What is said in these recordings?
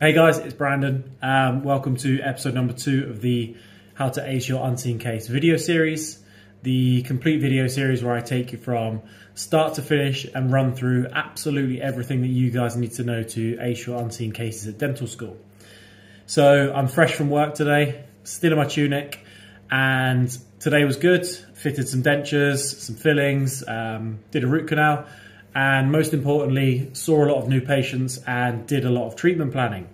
Hey guys, it's Brandon. Um, welcome to episode number two of the How to Ace Your Unseen Case video series. The complete video series where I take you from start to finish and run through absolutely everything that you guys need to know to ace your unseen cases at dental school. So I'm fresh from work today, still in my tunic, and today was good. Fitted some dentures, some fillings, um, did a root canal, and most importantly, saw a lot of new patients and did a lot of treatment planning.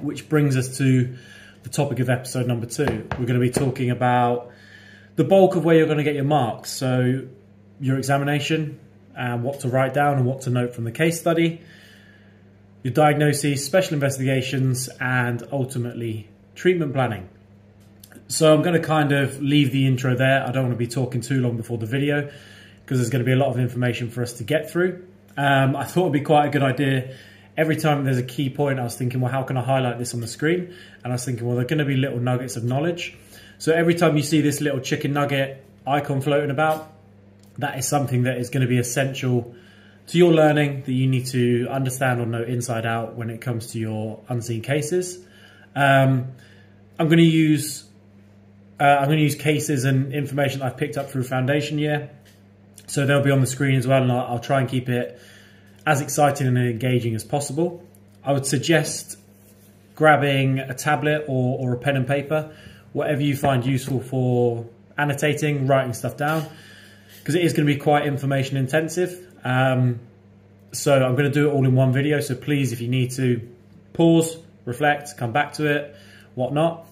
Which brings us to the topic of episode number two. We're going to be talking about the bulk of where you're going to get your marks. So, your examination, and what to write down and what to note from the case study, your diagnoses, special investigations, and ultimately treatment planning. So, I'm going to kind of leave the intro there. I don't want to be talking too long before the video because there's going to be a lot of information for us to get through. Um, I thought it'd be quite a good idea. Every time there's a key point, I was thinking, well, how can I highlight this on the screen? And I was thinking, well, they're going to be little nuggets of knowledge. So every time you see this little chicken nugget icon floating about, that is something that is going to be essential to your learning that you need to understand or know inside out when it comes to your unseen cases. Um, I'm going to use uh, I'm going to use cases and information I've picked up through foundation year so they'll be on the screen as well, and I'll, I'll try and keep it as exciting and engaging as possible. I would suggest grabbing a tablet or, or a pen and paper, whatever you find useful for annotating, writing stuff down, because it is going to be quite information intensive. Um, so I'm going to do it all in one video. So please, if you need to pause, reflect, come back to it, whatnot.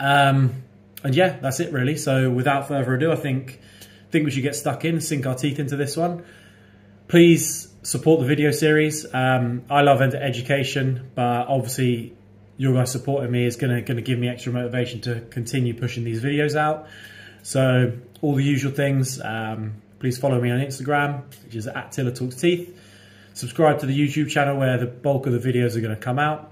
Um, and yeah, that's it really. So without further ado, I think think we should get stuck in, sink our teeth into this one. Please support the video series. Um, I love education, but obviously your guys supporting me is gonna gonna give me extra motivation to continue pushing these videos out. So all the usual things. Um, please follow me on Instagram, which is at Tiller Talks Teeth. Subscribe to the YouTube channel where the bulk of the videos are going to come out.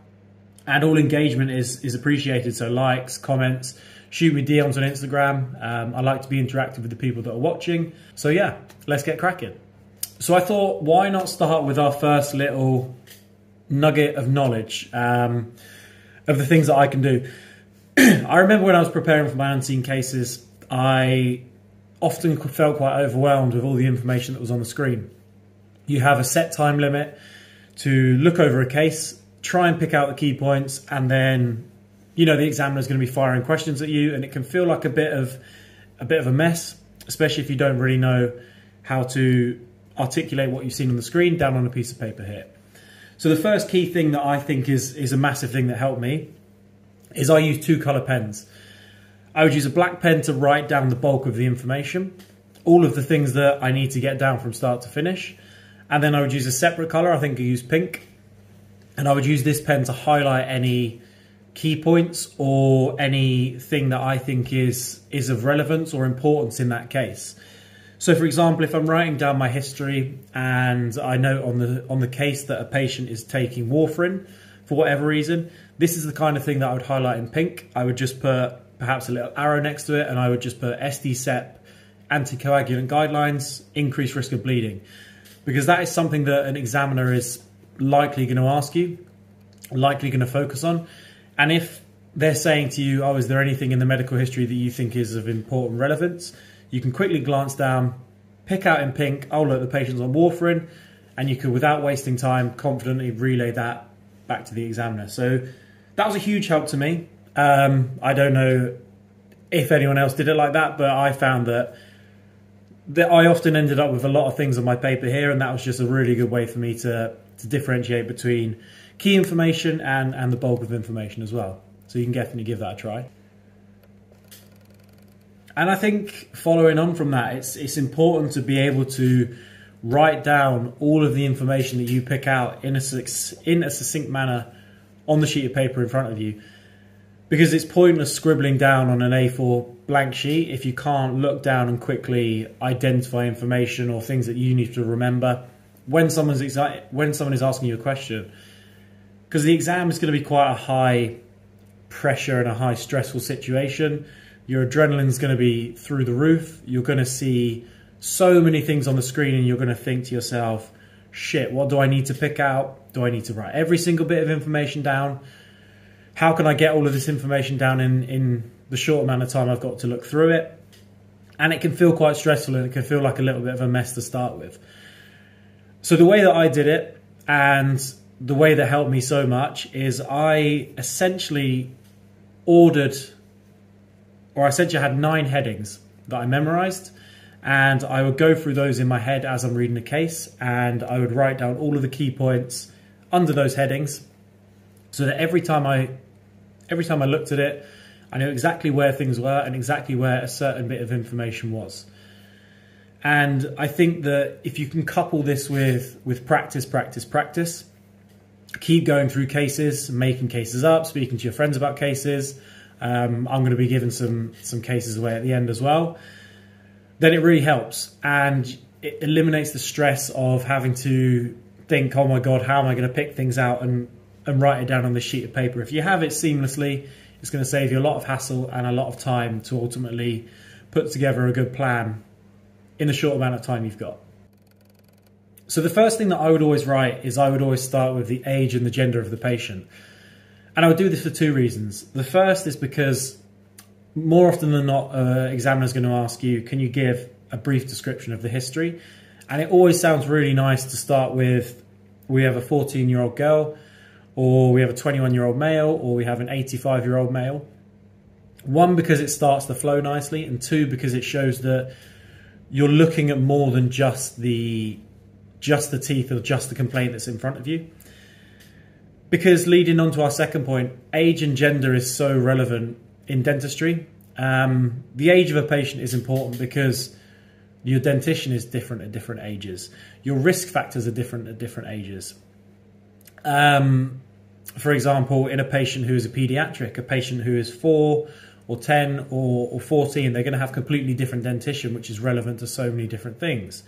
And all engagement is is appreciated. So likes, comments, shoot me DMs on Instagram. Um, I like to be interactive with the people that are watching. So yeah, let's get cracking. So I thought, why not start with our first little nugget of knowledge um, of the things that I can do. I remember when I was preparing for my unseen cases, I often felt quite overwhelmed with all the information that was on the screen. You have a set time limit to look over a case, try and pick out the key points, and then you know the examiner is going to be firing questions at you, and it can feel like a bit of a bit of a mess, especially if you don't really know how to articulate what you've seen on the screen down on a piece of paper here. So the first key thing that I think is is a massive thing that helped me is I use two color pens. I would use a black pen to write down the bulk of the information, all of the things that I need to get down from start to finish. And then I would use a separate color, I think I use pink. And I would use this pen to highlight any key points or anything that I think is is of relevance or importance in that case. So for example, if I'm writing down my history and I note on the on the case that a patient is taking warfarin for whatever reason, this is the kind of thing that I would highlight in pink. I would just put perhaps a little arrow next to it and I would just put SD-CEP anticoagulant guidelines, increased risk of bleeding. Because that is something that an examiner is likely going to ask you, likely going to focus on. And if they're saying to you, oh, is there anything in the medical history that you think is of important relevance? You can quickly glance down, pick out in pink, oh, look, the patient's on warfarin, and you can, without wasting time, confidently relay that back to the examiner. So that was a huge help to me. Um, I don't know if anyone else did it like that, but I found that that I often ended up with a lot of things on my paper here, and that was just a really good way for me to to differentiate between key information and, and the bulk of information as well. So you can definitely give that a try. And I think following on from that, it's, it's important to be able to write down all of the information that you pick out in a, in a succinct manner on the sheet of paper in front of you. Because it's pointless scribbling down on an A4 blank sheet if you can't look down and quickly identify information or things that you need to remember when someone's when someone is asking you a question because the exam is going to be quite a high pressure and a high stressful situation. Your adrenaline is going to be through the roof. You're going to see so many things on the screen and you're going to think to yourself, shit, what do I need to pick out? Do I need to write every single bit of information down? How can I get all of this information down in, in the short amount of time I've got to look through it? And it can feel quite stressful and it can feel like a little bit of a mess to start with. So the way that I did it and the way that helped me so much is I essentially ordered, or I essentially had nine headings that I memorized and I would go through those in my head as I'm reading the case and I would write down all of the key points under those headings so that every time I every time I looked at it I knew exactly where things were and exactly where a certain bit of information was. And I think that if you can couple this with with practice, practice, practice, keep going through cases, making cases up, speaking to your friends about cases. Um, I'm going to be giving some some cases away at the end as well then it really helps and it eliminates the stress of having to think, oh my God, how am I going to pick things out and, and write it down on this sheet of paper. If you have it seamlessly, it's going to save you a lot of hassle and a lot of time to ultimately put together a good plan in the short amount of time you've got. So the first thing that I would always write is I would always start with the age and the gender of the patient. And I would do this for two reasons. The first is because more often than not, uh, examiner is going to ask you, can you give a brief description of the history? And it always sounds really nice to start with, we have a 14 year old girl, or we have a 21 year old male, or we have an 85 year old male. One, because it starts the flow nicely, and two, because it shows that you're looking at more than just the just the teeth or just the complaint that's in front of you. Because leading on to our second point, age and gender is so relevant in dentistry. Um, the age of a patient is important because your dentition is different at different ages. Your risk factors are different at different ages. Um, for example, in a patient who is a pediatric, a patient who is four or 10 or, or 14, they're going to have completely different dentition, which is relevant to so many different things.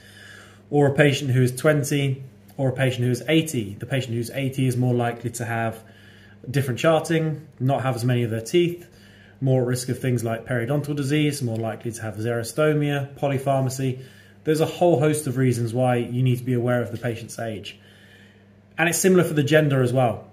Or a patient who is 20 or a patient who is 80. The patient who's 80 is more likely to have different charting, not have as many of their teeth, more at risk of things like periodontal disease, more likely to have xerostomia, polypharmacy. There's a whole host of reasons why you need to be aware of the patient's age. And it's similar for the gender as well.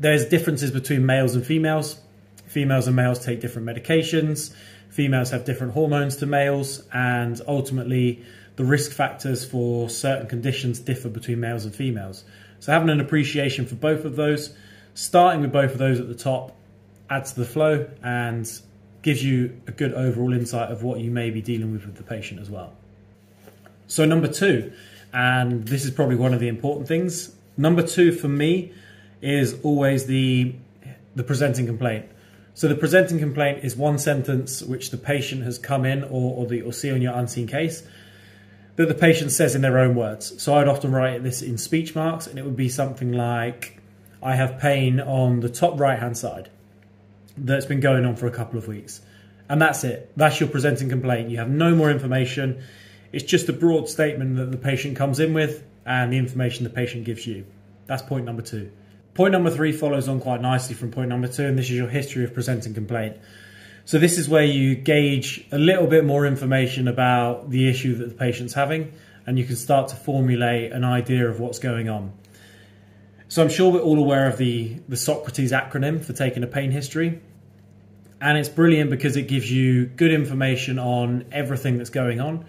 There's differences between males and females. Females and males take different medications. Females have different hormones to males. And ultimately, the risk factors for certain conditions differ between males and females. So having an appreciation for both of those, starting with both of those at the top adds to the flow and gives you a good overall insight of what you may be dealing with with the patient as well. So number two, and this is probably one of the important things. Number two for me is always the the presenting complaint. So the presenting complaint is one sentence which the patient has come in or, or the or see on your unseen case that the patient says in their own words. So I'd often write this in speech marks and it would be something like, I have pain on the top right hand side that's been going on for a couple of weeks. And that's it. That's your presenting complaint. You have no more information. It's just a broad statement that the patient comes in with and the information the patient gives you. That's point number two. Point number three follows on quite nicely from point number two, and this is your history of presenting complaint. So this is where you gauge a little bit more information about the issue that the patient's having, and you can start to formulate an idea of what's going on. So I'm sure we're all aware of the, the Socrates acronym for taking a pain history. And it's brilliant because it gives you good information on everything that's going on.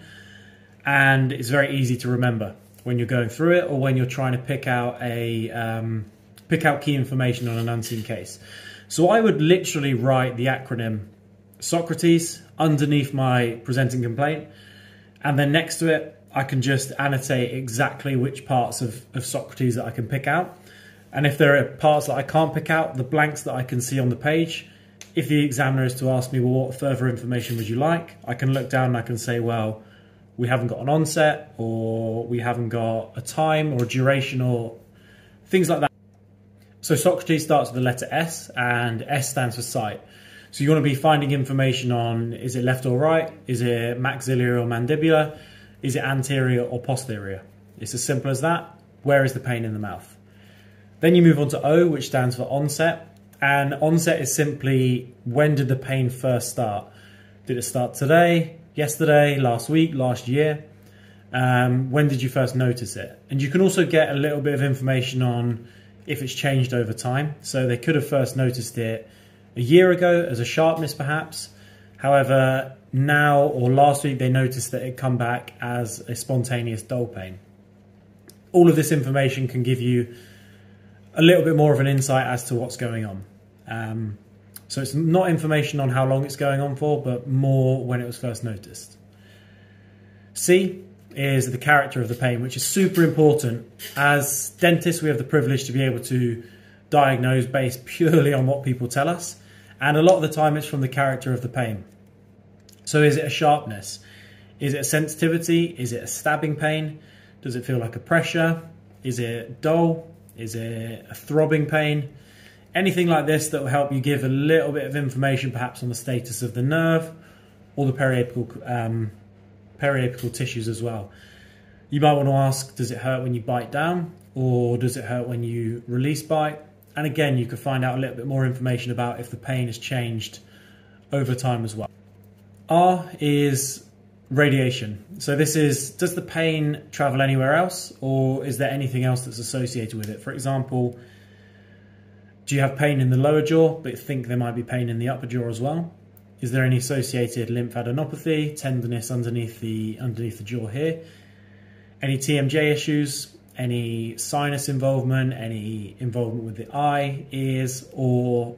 And it's very easy to remember when you're going through it or when you're trying to pick out a um, pick out key information on an unseen case. So I would literally write the acronym Socrates underneath my presenting complaint. And then next to it, I can just annotate exactly which parts of, of Socrates that I can pick out. And if there are parts that I can't pick out, the blanks that I can see on the page, if the examiner is to ask me, well, what further information would you like? I can look down and I can say, well, we haven't got an onset or we haven't got a time or a duration or things like that. So Socrates starts with the letter S and S stands for site. So you want to be finding information on, is it left or right? Is it maxillary or mandibular? Is it anterior or posterior? It's as simple as that. Where is the pain in the mouth? Then you move on to O, which stands for onset. And onset is simply when did the pain first start? Did it start today, yesterday, last week, last year? Um, when did you first notice it? And you can also get a little bit of information on if it's changed over time. So they could have first noticed it a year ago as a sharpness, perhaps. However, now or last week they noticed that it come back as a spontaneous dull pain. All of this information can give you a little bit more of an insight as to what's going on. Um, so it's not information on how long it's going on for, but more when it was first noticed. C is the character of the pain, which is super important. As dentists, we have the privilege to be able to diagnose based purely on what people tell us. And a lot of the time, it's from the character of the pain. So, is it a sharpness? Is it a sensitivity? Is it a stabbing pain? Does it feel like a pressure? Is it dull? Is it a throbbing pain? Anything like this that will help you give a little bit of information, perhaps on the status of the nerve or the periapical um, periapical tissues as well. You might want to ask, does it hurt when you bite down or does it hurt when you release bite? And again, you could find out a little bit more information about if the pain has changed over time as well. R is radiation. So this is, does the pain travel anywhere else or is there anything else that's associated with it? For example, do you have pain in the lower jaw but think there might be pain in the upper jaw as well? Is there any associated lymphadenopathy, tenderness underneath the underneath the jaw here? Any TMJ issues? Any sinus involvement? Any involvement with the eye, ears, or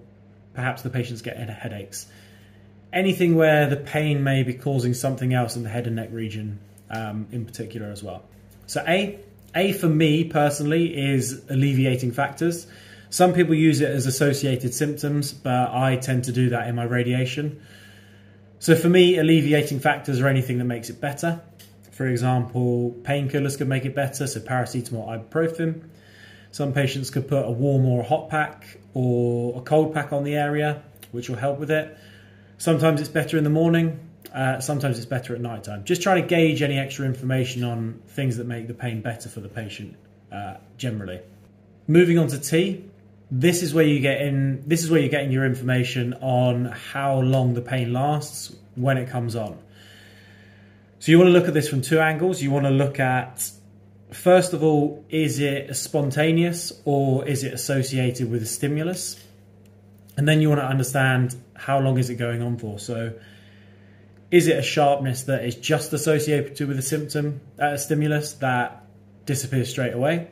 perhaps the patient's getting headaches? Anything where the pain may be causing something else in the head and neck region, um, in particular as well. So A, A for me personally is alleviating factors. Some people use it as associated symptoms, but I tend to do that in my radiation. So for me, alleviating factors are anything that makes it better. For example, painkillers could make it better, so paracetamol, ibuprofen. Some patients could put a warm or a hot pack or a cold pack on the area, which will help with it. Sometimes it's better in the morning, uh, sometimes it's better at night time. Just try to gauge any extra information on things that make the pain better for the patient uh, generally. Moving on to T, this is where you get in this is where you're getting your information on how long the pain lasts when it comes on so you want to look at this from two angles. You want to look at first of all is it spontaneous or is it associated with a stimulus? And then you want to understand how long is it going on for. So is it a sharpness that is just associated with a symptom uh, a stimulus that disappears straight away?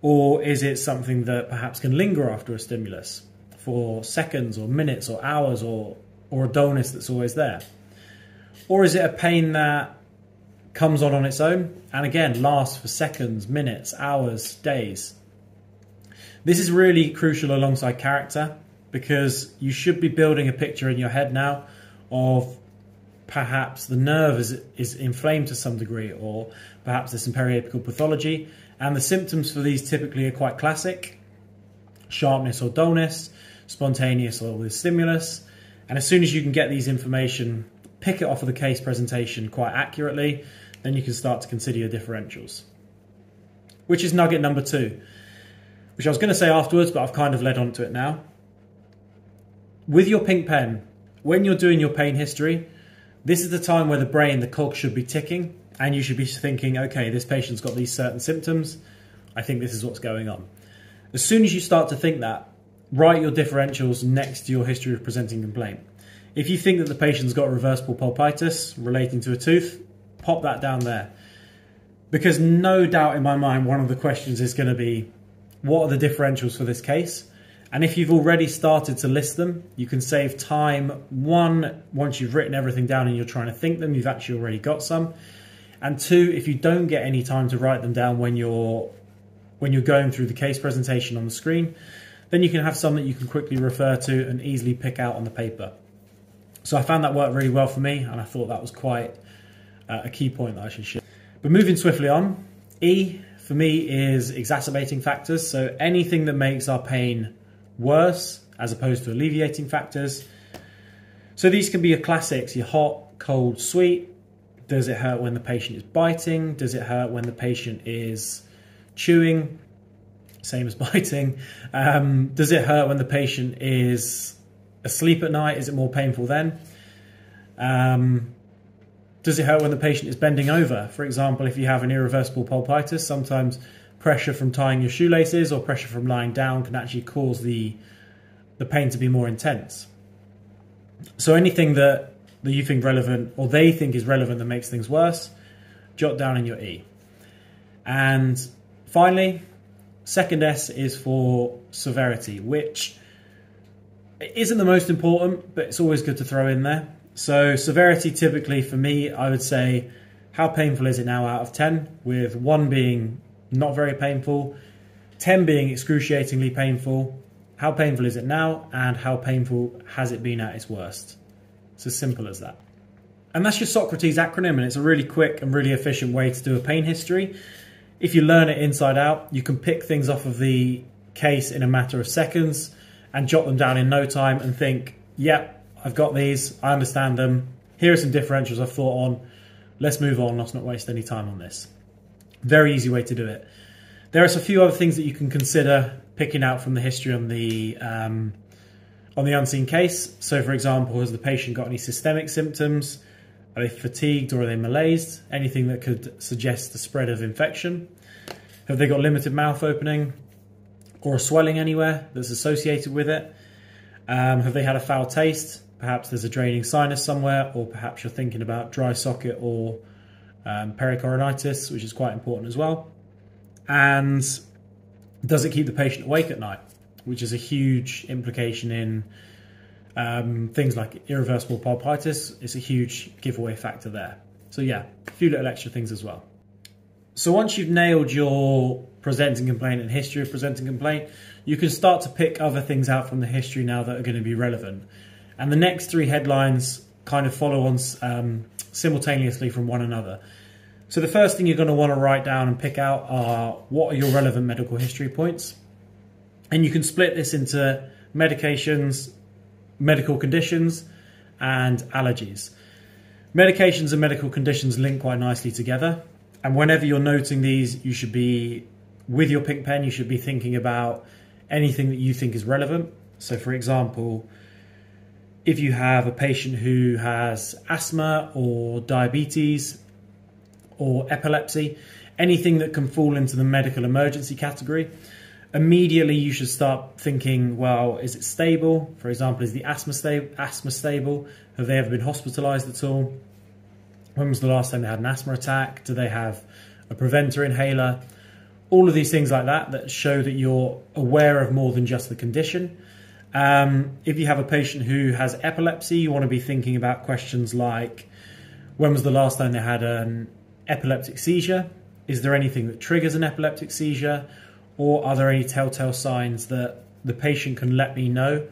Or is it something that perhaps can linger after a stimulus for seconds or minutes or hours or, or a dullness that's always there? Or is it a pain that comes on on its own and again lasts for seconds, minutes, hours, days? This is really crucial alongside character because you should be building a picture in your head now of perhaps the nerve is, is inflamed to some degree or perhaps there's some periapical pathology and the symptoms for these typically are quite classic sharpness or dullness, spontaneous or with stimulus. And as soon as you can get these information, pick it off of the case presentation quite accurately, then you can start to consider your differentials. Which is nugget number two, which I was going to say afterwards, but I've kind of led on to it now. With your pink pen, when you're doing your pain history, this is the time where the brain, the cog should be ticking and you should be thinking, okay, this patient's got these certain symptoms. I think this is what's going on. As soon as you start to think that, write your differentials next to your history of presenting complaint. If you think that the patient's got reversible pulpitis relating to a tooth, pop that down there. Because no doubt in my mind, one of the questions is going to be, what are the differentials for this case? And if you've already started to list them, you can save time. One, once you've written everything down and you're trying to think them, you've actually already got some. And two, if you don't get any time to write them down when you're when you're going through the case presentation on the screen, then you can have some that you can quickly refer to and easily pick out on the paper. So I found that worked really well for me, and I thought that was quite uh, a key point that I should share. But moving swiftly on, E for me is exacerbating factors. So anything that makes our pain worse as opposed to alleviating factors. So these can be your classics, your hot, cold, sweet, does it hurt when the patient is biting? Does it hurt when the patient is chewing? Same as biting. Um, does it hurt when the patient is asleep at night? Is it more painful then? Um, Does it hurt when the patient is bending over? For example, if you have an irreversible pulpitis, sometimes pressure from tying your shoelaces or pressure from lying down can actually cause the the pain to be more intense. So anything that, that you think relevant or they think is relevant that makes things worse, jot down in your E. And finally, second S is for severity, which isn't the most important, but it's always good to throw in there. So severity typically for me, I would say, how painful is it now out of 10? With 1 being not very painful, 10 being excruciatingly painful, how painful is it now, and how painful has it been at its worst? It's as simple as that. And that's your Socrates acronym, and it's a really quick and really efficient way to do a pain history. If you learn it inside out, you can pick things off of the case in a matter of seconds and jot them down in no time and think, yep, I've got these, I understand them. Here are some differentials I've thought on. Let's move on, let's not waste any time on this. Very easy way to do it. There are a few other things that you can consider picking out from the history on the um, on the unseen case. So, for example, has the patient got any systemic symptoms? Are they fatigued or are they malaised? Anything that could suggest the spread of infection? Have they got limited mouth opening or a swelling anywhere that's associated with it? Um, have they had a foul taste? Perhaps there's a draining sinus somewhere, or perhaps you're thinking about dry socket or um, pericoronitis, which is quite important as well. And does it keep the patient awake at night, which is a huge implication in um, things like irreversible pulpitis. It's a huge giveaway factor there. So yeah, a few little extra things as well. So once you've nailed your presenting complaint and history of presenting complaint, you can start to pick other things out from the history now that are going to be relevant. And the next three headlines kind of follow on um, simultaneously from one another. So the first thing you're going to want to write down and pick out are what are your relevant medical history points. And you can split this into medications, medical conditions, and allergies. Medications and medical conditions link quite nicely together. And whenever you're noting these, you should be, with your pink pen, you should be thinking about anything that you think is relevant. So, for example, if you have a patient who has asthma or diabetes or epilepsy, anything that can fall into the medical emergency category, immediately you should start thinking, well, is it stable? For example, is the asthma, sta- asthma stable? Have they ever been hospitalized at all? When was the last time they had an asthma attack? Do they have a preventer inhaler? All of these things like that that show that you're aware of more than just the condition. Um, if you have a patient who has epilepsy, you want to be thinking about questions like when was the last time they had an epileptic seizure? Is there anything that triggers an epileptic seizure? Or are there any telltale signs that the patient can let me know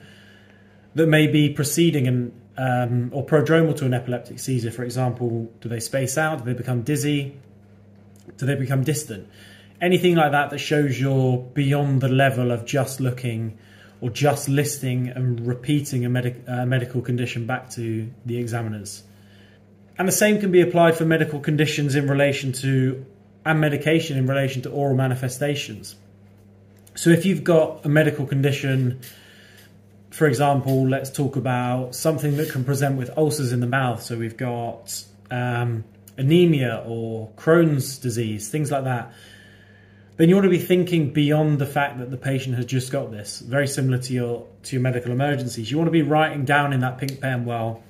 that may be preceding an, um, or prodromal to an epileptic seizure? For example, do they space out? Do they become dizzy? Do they become distant? Anything like that that shows you're beyond the level of just looking or just listing and repeating a medic, uh, medical condition back to the examiners. And the same can be applied for medical conditions in relation to, and medication in relation to oral manifestations. So if you've got a medical condition, for example, let's talk about something that can present with ulcers in the mouth. So we've got um, anemia or Crohn's disease, things like that then you want to be thinking beyond the fact that the patient has just got this. Very similar to your to your medical emergencies. You want to be writing down in that pink pen, well,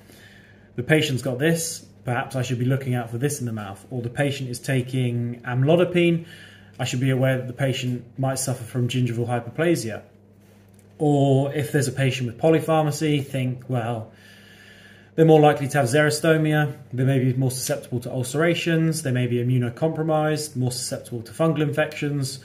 the patient's got this. Perhaps I should be looking out for this in the mouth. Or the patient is taking amlodipine. I should be aware that the patient might suffer from gingival hyperplasia. Or if there's a patient with polypharmacy, think, well, they're more likely to have xerostomia. They may be more susceptible to ulcerations. They may be immunocompromised, more susceptible to fungal infections.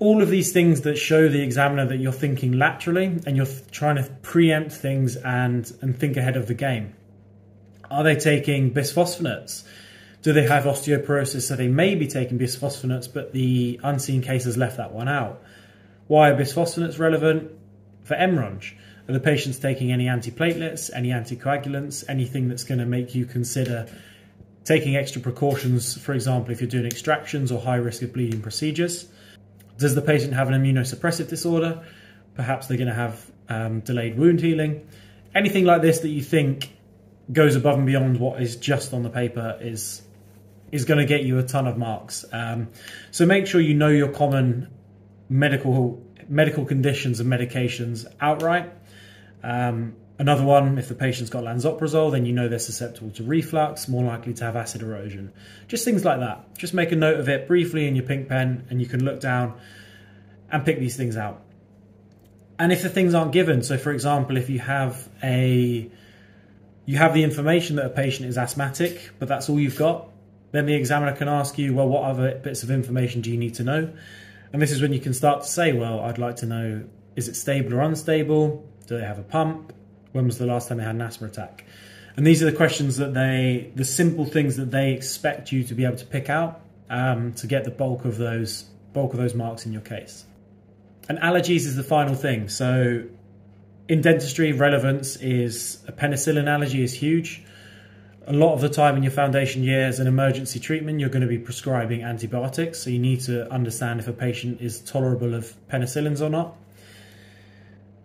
All of these things that show the examiner that you're thinking laterally and you're trying to preempt things and, and think ahead of the game. Are they taking bisphosphonates? Do they have osteoporosis? So they may be taking bisphosphonates, but the unseen case has left that one out. Why are bisphosphonates relevant? For MRONJ. Are the patients taking any antiplatelets, any anticoagulants, anything that's going to make you consider taking extra precautions, for example, if you're doing extractions or high risk of bleeding procedures? Does the patient have an immunosuppressive disorder? Perhaps they're going to have um, delayed wound healing. Anything like this that you think goes above and beyond what is just on the paper is is going to get you a ton of marks. Um, so make sure you know your common medical medical conditions and medications outright. Um, another one, if the patient's got lansoprazole, then you know they're susceptible to reflux, more likely to have acid erosion. Just things like that. Just make a note of it briefly in your pink pen, and you can look down and pick these things out. And if the things aren't given, so for example, if you have a you have the information that a patient is asthmatic, but that's all you've got, then the examiner can ask you, well, what other bits of information do you need to know? And this is when you can start to say, well, I'd like to know, is it stable or unstable? Do they have a pump? When was the last time they had an asthma attack? And these are the questions that they, the simple things that they expect you to be able to pick out um, to get the bulk of those bulk of those marks in your case. And allergies is the final thing. So in dentistry, relevance is a penicillin allergy is huge. A lot of the time in your foundation year as an emergency treatment, you're going to be prescribing antibiotics. So you need to understand if a patient is tolerable of penicillins or not.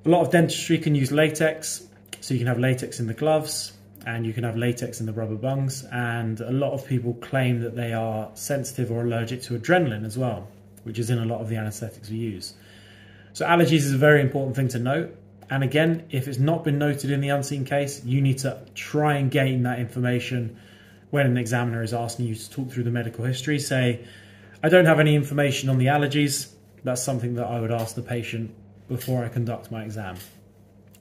A lot of dentistry can use latex. So you can have latex in the gloves and you can have latex in the rubber bungs. And a lot of people claim that they are sensitive or allergic to adrenaline as well, which is in a lot of the anesthetics we use. So allergies is a very important thing to note. And again, if it's not been noted in the unseen case, you need to try and gain that information when an examiner is asking you to talk through the medical history. Say, I don't have any information on the allergies. That's something that I would ask the patient before I conduct my exam,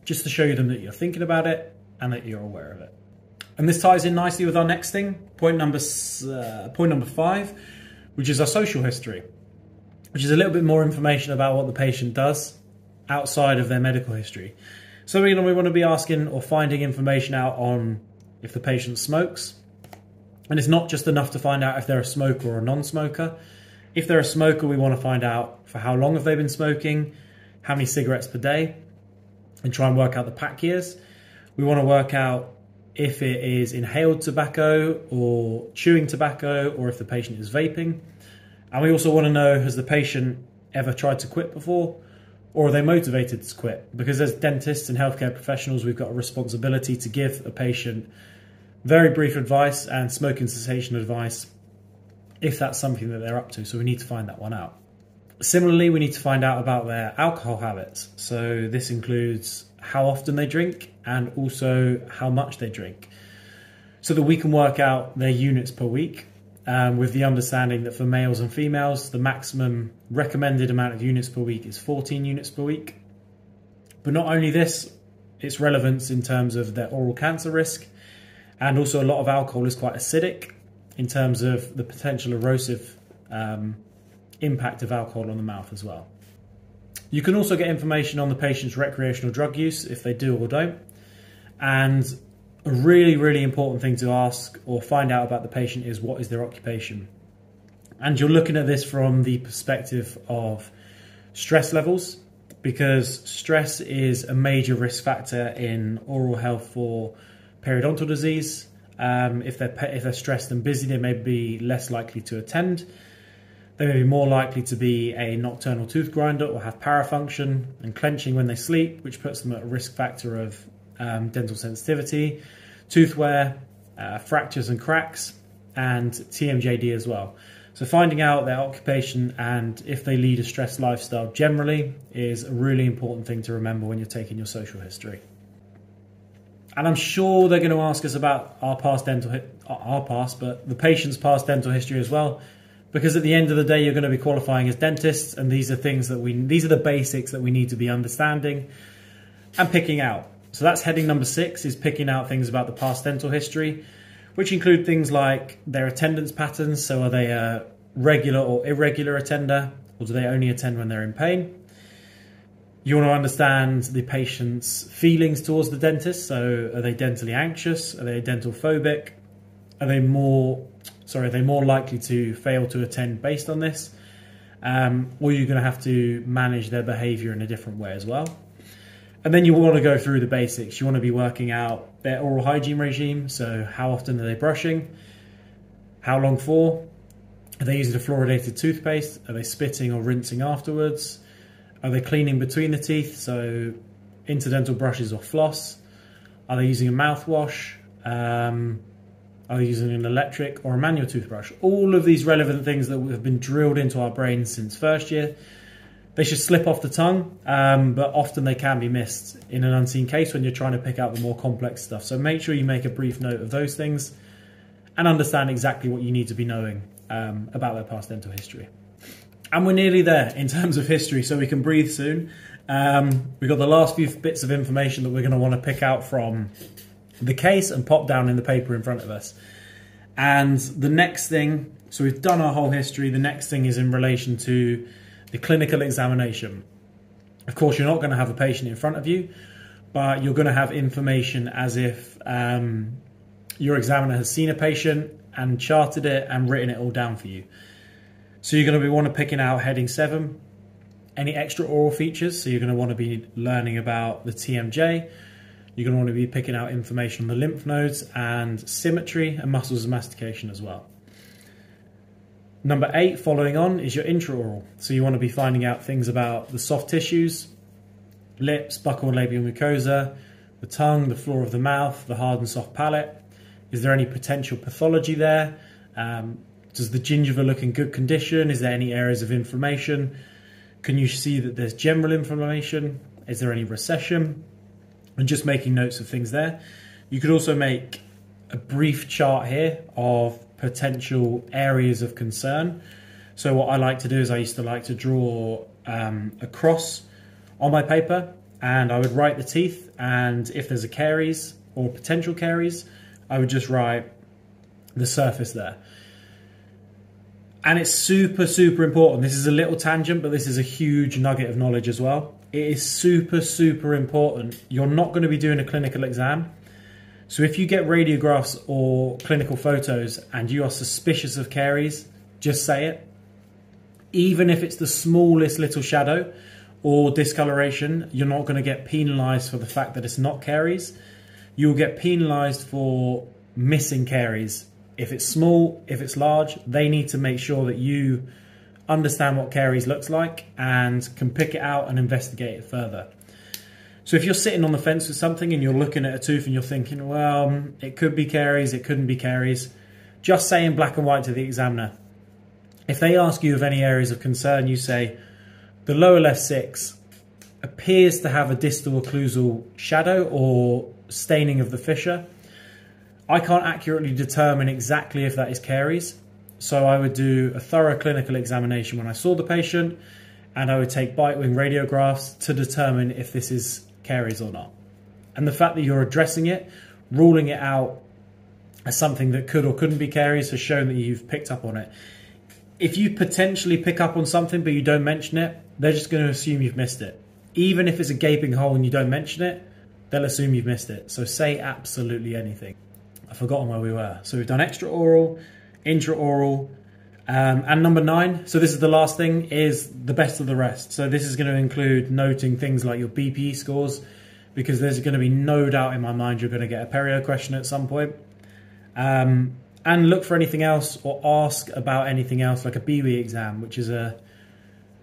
just to show them that you're thinking about it and that you're aware of it. And this ties in nicely with our next thing, point number uh, point number five, which is our social history, which is a little bit more information about what the patient does outside of their medical history. So we want to be asking or finding information out on if the patient smokes. And it's not just enough to find out if they're a smoker or a non-smoker. If they're a smoker, we want to find out for how long have they been smoking, how many cigarettes per day, and try and work out the pack years. We want to work out if it is inhaled tobacco or chewing tobacco or if the patient is vaping. And we also want to know has the patient ever tried to quit before or are they motivated to quit? Because as dentists and healthcare professionals, we've got a responsibility to give a patient very brief advice and smoking cessation advice if that's something that they're up to. So we need to find that one out. Similarly, we need to find out about their alcohol habits. So this includes how often they drink and also how much they drink so that we can work out their units per week um, with the understanding that for males and females, the maximum recommended amount of units per week is 14 units per week. But not only this, its relevance in terms of their oral cancer risk, and also a lot of alcohol is quite acidic in terms of the potential erosive um, impact of alcohol on the mouth as well. You can also get information on the patient's recreational drug use if they do or don't. And a really, really important thing to ask or find out about the patient is what is their occupation. And you're looking at this from the perspective of stress levels because stress is a major risk factor in oral health for periodontal disease. Um, if they're if they're stressed and busy, they may be less likely to attend. They may be more likely to be a nocturnal tooth grinder or have parafunction and clenching when they sleep, which puts them at a risk factor of um, dental sensitivity, tooth wear, uh, fractures and cracks, and TMJD as well. So finding out their occupation and if they lead a stressed lifestyle generally is a really important thing to remember when you're taking your social history. And I'm sure they're going to ask us about our past dental, our past, but the patient's past dental history as well, because at the end of the day, you're going to be qualifying as dentists, and these are things that we, these are the basics that we need to be understanding and picking out. So that's heading number six is picking out things about the past dental history, which include things like their attendance patterns. So are they a regular or irregular attender, or do they only attend when they're in pain? You want to understand the patient's feelings towards the dentist. So are they dentally anxious? Are they dental phobic? Are they more, sorry, are they more likely to fail to attend based on this? Um, or you're going to have to manage their behavior in a different way as well. And then you want to go through the basics. You want to be working out their oral hygiene regime. So, how often are they brushing? How long for? Are they using a fluoridated toothpaste? Are they spitting or rinsing afterwards? Are they cleaning between the teeth? So, interdental brushes or floss? Are they using a mouthwash? Um, are you using an electric or a manual toothbrush? All of these relevant things that have been drilled into our brains since first year, they should slip off the tongue, um, but often they can be missed in an unseen case when you're trying to pick out the more complex stuff. So make sure you make a brief note of those things and understand exactly what you need to be knowing um, about their past dental history. And we're nearly there in terms of history, so we can breathe soon. Um, we've got the last few bits of information that we're going to want to pick out from the case and pop down in the paper in front of us. And the next thing, so we've done our whole history, the next thing is in relation to the clinical examination. Of course, you're not going to have a patient in front of you, but you're going to have information as if um, your examiner has seen a patient and charted it and written it all down for you. So you're going to be want to picking out heading seven, any extra oral features. So you're going to want to be learning about the TMJ, you're going to want to be picking out information on the lymph nodes and symmetry and muscles of mastication as well. Number eight, following on, is your intraoral. So you want to be finding out things about the soft tissues, lips, buccal and labial mucosa, the tongue, the floor of the mouth, the hard and soft palate. Is there any potential pathology there? Um, does the gingiva look in good condition? Is there any areas of inflammation? Can you see that there's general inflammation? Is there any recession? And just making notes of things there. You could also make a brief chart here of potential areas of concern. So what I like to do is I used to like to draw um, a cross on my paper and I would write the teeth and if there's a caries or potential caries, I would just write the surface there. And it's super, super important. This is a little tangent, but this is a huge nugget of knowledge as well it is super, super important. You're not going to be doing a clinical exam. So if you get radiographs or clinical photos and you are suspicious of caries, just say it. Even if it's the smallest little shadow or discoloration, you're not going to get penalized for the fact that it's not caries. You'll get penalized for missing caries. If it's small, if it's large, they need to make sure that you understand what caries looks like and can pick it out and investigate it further. So if you're sitting on the fence with something and you're looking at a tooth and you're thinking, well, it could be caries, it couldn't be caries, just say in black and white to the examiner. If they ask you of any areas of concern, you say, the lower left six appears to have a distal occlusal shadow or staining of the fissure. I can't accurately determine exactly if that is caries, so I would do a thorough clinical examination when I saw the patient and I would take bite wing radiographs to determine if this is caries or not. And the fact that you're addressing it, ruling it out as something that could or couldn't be caries has shown that you've picked up on it. If you potentially pick up on something but you don't mention it, they're just going to assume you've missed it. Even if it's a gaping hole and you don't mention it, they'll assume you've missed it. So say absolutely anything. I've forgotten where we were. So we've done extra oral, intraoral, um, and number nine, so this is the last thing, is the best of the rest. So this is going to include noting things like your BPE scores, because there's going to be no doubt in my mind you're going to get a perio question at some point. Um, and look for anything else or ask about anything else, like a BWE exam, which is a,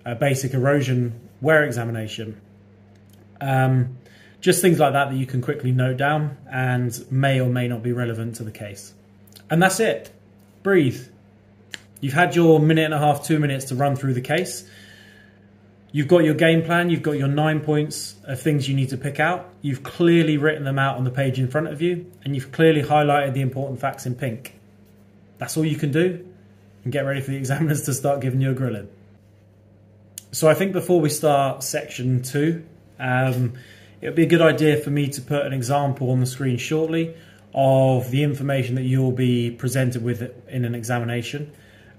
a basic erosion wear examination. Um, just things like that that you can quickly note down and may or may not be relevant to the case. And that's it breathe. You've had your minute and a half, two minutes to run through the case. You've got your game plan, you've got your nine points of things you need to pick out. You've clearly written them out on the page in front of you, and you've clearly highlighted the important facts in pink. That's all you can do, and get ready for the examiners to start giving you a grilling. So I think before we start section two, um, it would be a good idea for me to put an example on the screen shortly of the information that you'll be presented with in an examination,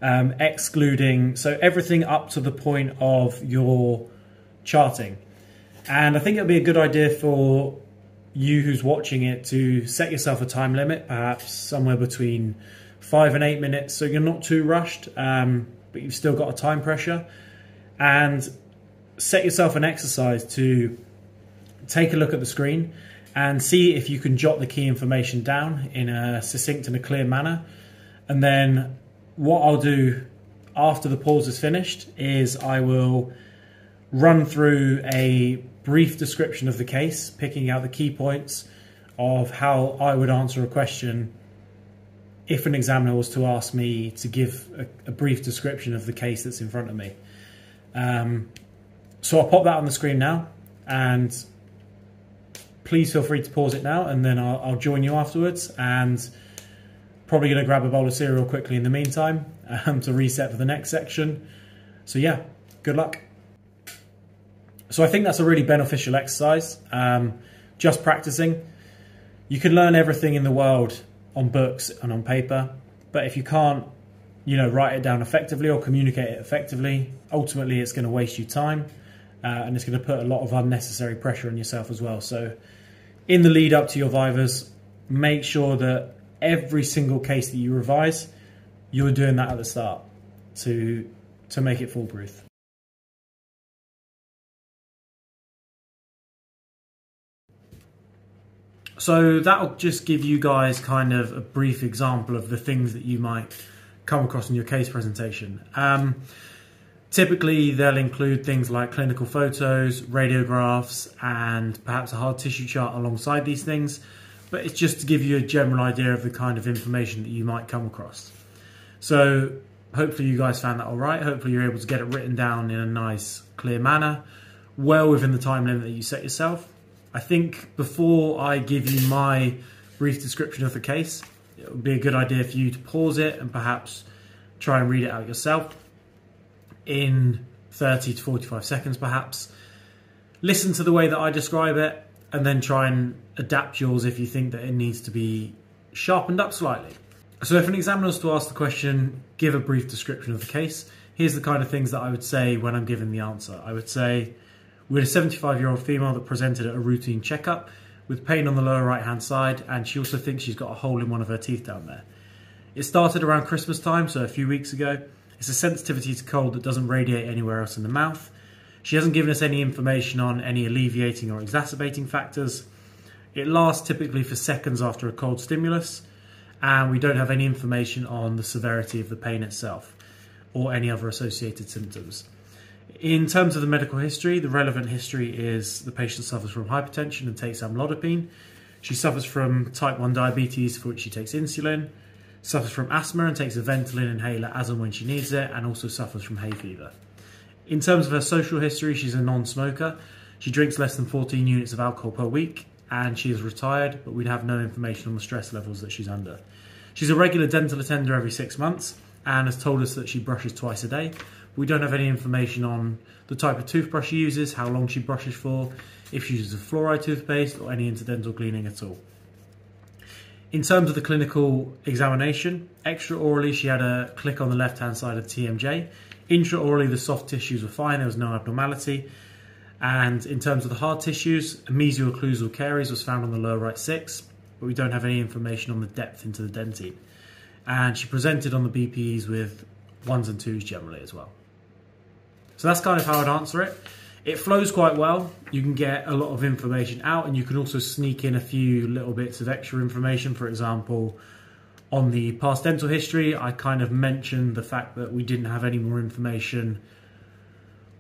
um, excluding so everything up to the point of your charting. And I think it'll be a good idea for you who's watching it to set yourself a time limit, perhaps somewhere between five and eight minutes, so you're not too rushed, um, but you've still got a time pressure. And set yourself an exercise to take a look at the screen and see if you can jot the key information down in a succinct and a clear manner. And then what I'll do after the pause is finished is I will run through a brief description of the case, picking out the key points. of how I would answer a question if an examiner was to ask me to give a, a brief description of the case that's in front of me. Um, so I'll pop that on the screen now, and please feel free to pause it now, and then I'll, I'll join you afterwards. And probably going to grab a bowl of cereal quickly in the meantime um, to reset for the next section. So yeah, good luck. So I think that's a really beneficial exercise. Um, just practicing. You can learn everything in the world on books and on paper, but if you can't, you know, write it down effectively or communicate it effectively, ultimately it's going to waste you time, uh, and it's going to put a lot of unnecessary pressure on yourself as well. So, in the lead up to your vivas, make sure that every single case that you revise, you're doing that at the start to to make it foolproof. So that'll just give you guys kind of a brief example of the things that you might come across in your case presentation. Um, typically, they'll include things like clinical photos, radiographs, and perhaps a hard tissue chart alongside these things. But it's just to give you a general idea of the kind of information that you might come across. So hopefully you guys found that all right. Hopefully you're able to get it written down in a nice, clear manner, well within the time limit that you set yourself. I think before I give you my brief description of the case, it would be a good idea for you to pause it and perhaps try and read it out yourself in 30 to 45 seconds, perhaps. Listen to the way that I describe it and then try and adapt yours if you think that it needs to be sharpened up slightly. So, if an examiner was to ask the question, give a brief description of the case, here's the kind of things that I would say when I'm giving the answer. I would say, we had a 75 year old female that presented at a routine checkup with pain on the lower right hand side, and she also thinks she's got a hole in one of her teeth down there. It started around Christmas time, so a few weeks ago. It's a sensitivity to cold that doesn't radiate anywhere else in the mouth. She hasn't given us any information on any alleviating or exacerbating factors. It lasts typically for seconds after a cold stimulus, and we don't have any information on the severity of the pain itself or any other associated symptoms. In terms of the medical history, the relevant history is the patient suffers from hypertension and takes amlodipine. She suffers from type 1 diabetes, for which she takes insulin, suffers from asthma and takes a Ventolin inhaler as and when she needs it, and also suffers from hay fever. In terms of her social history, she's a non smoker. She drinks less than 14 units of alcohol per week, and she is retired, but we'd have no information on the stress levels that she's under. She's a regular dental attender every six months and has told us that she brushes twice a day, we don't have any information on the type of toothbrush she uses, how long she brushes for, if she uses a fluoride toothpaste or any incidental cleaning at all. In terms of the clinical examination, extraorally she had a click on the left hand side of TMJ. Intraorally the soft tissues were fine, there was no abnormality. And in terms of the hard tissues, a mesial occlusal caries was found on the lower right six, but we don't have any information on the depth into the dentine. And she presented on the BPEs with ones and twos generally as well. So that's kind of how I'd answer it. It flows quite well. You can get a lot of information out and you can also sneak in a few little bits of extra information. For example, on the past dental history, I kind of mentioned the fact that we didn't have any more information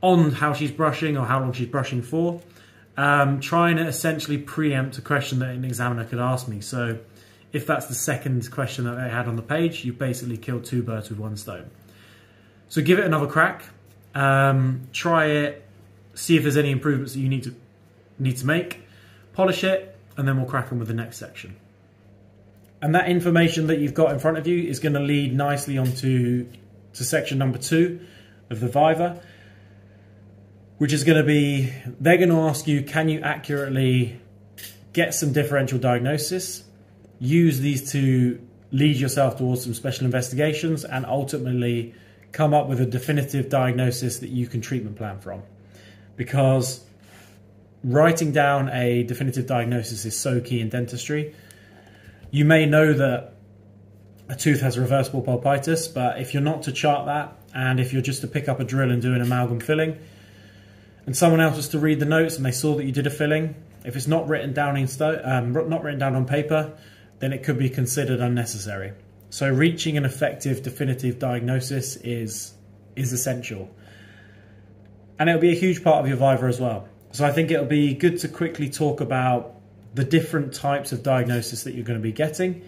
on how she's brushing or how long she's brushing for. Um, trying to essentially preempt a question that an examiner could ask me. So if that's the second question that they had on the page, you've basically killed two birds with one stone. So give it another crack. Um, try it, see if there's any improvements that you need to need to make, polish it, and then we'll crack on with the next section. And that information that you've got in front of you is going to lead nicely onto to section number two of the Viva, which is going to be, they're going to ask you, can you accurately get some differential diagnosis, use these to lead yourself towards some special investigations, and ultimately come up with a definitive diagnosis that you can treatment plan from. Because writing down a definitive diagnosis is so key in dentistry. You may know that a tooth has reversible pulpitis, but if you're not to chart that, and if you're just to pick up a drill and do an amalgam filling, and someone else was to read the notes and they saw that you did a filling, if it's not written down in um, not written down on paper, then it could be considered unnecessary. So reaching an effective definitive diagnosis is is essential. And it'll be a huge part of your Viva as well. So I think it'll be good to quickly talk about the different types of diagnosis that you're going to be getting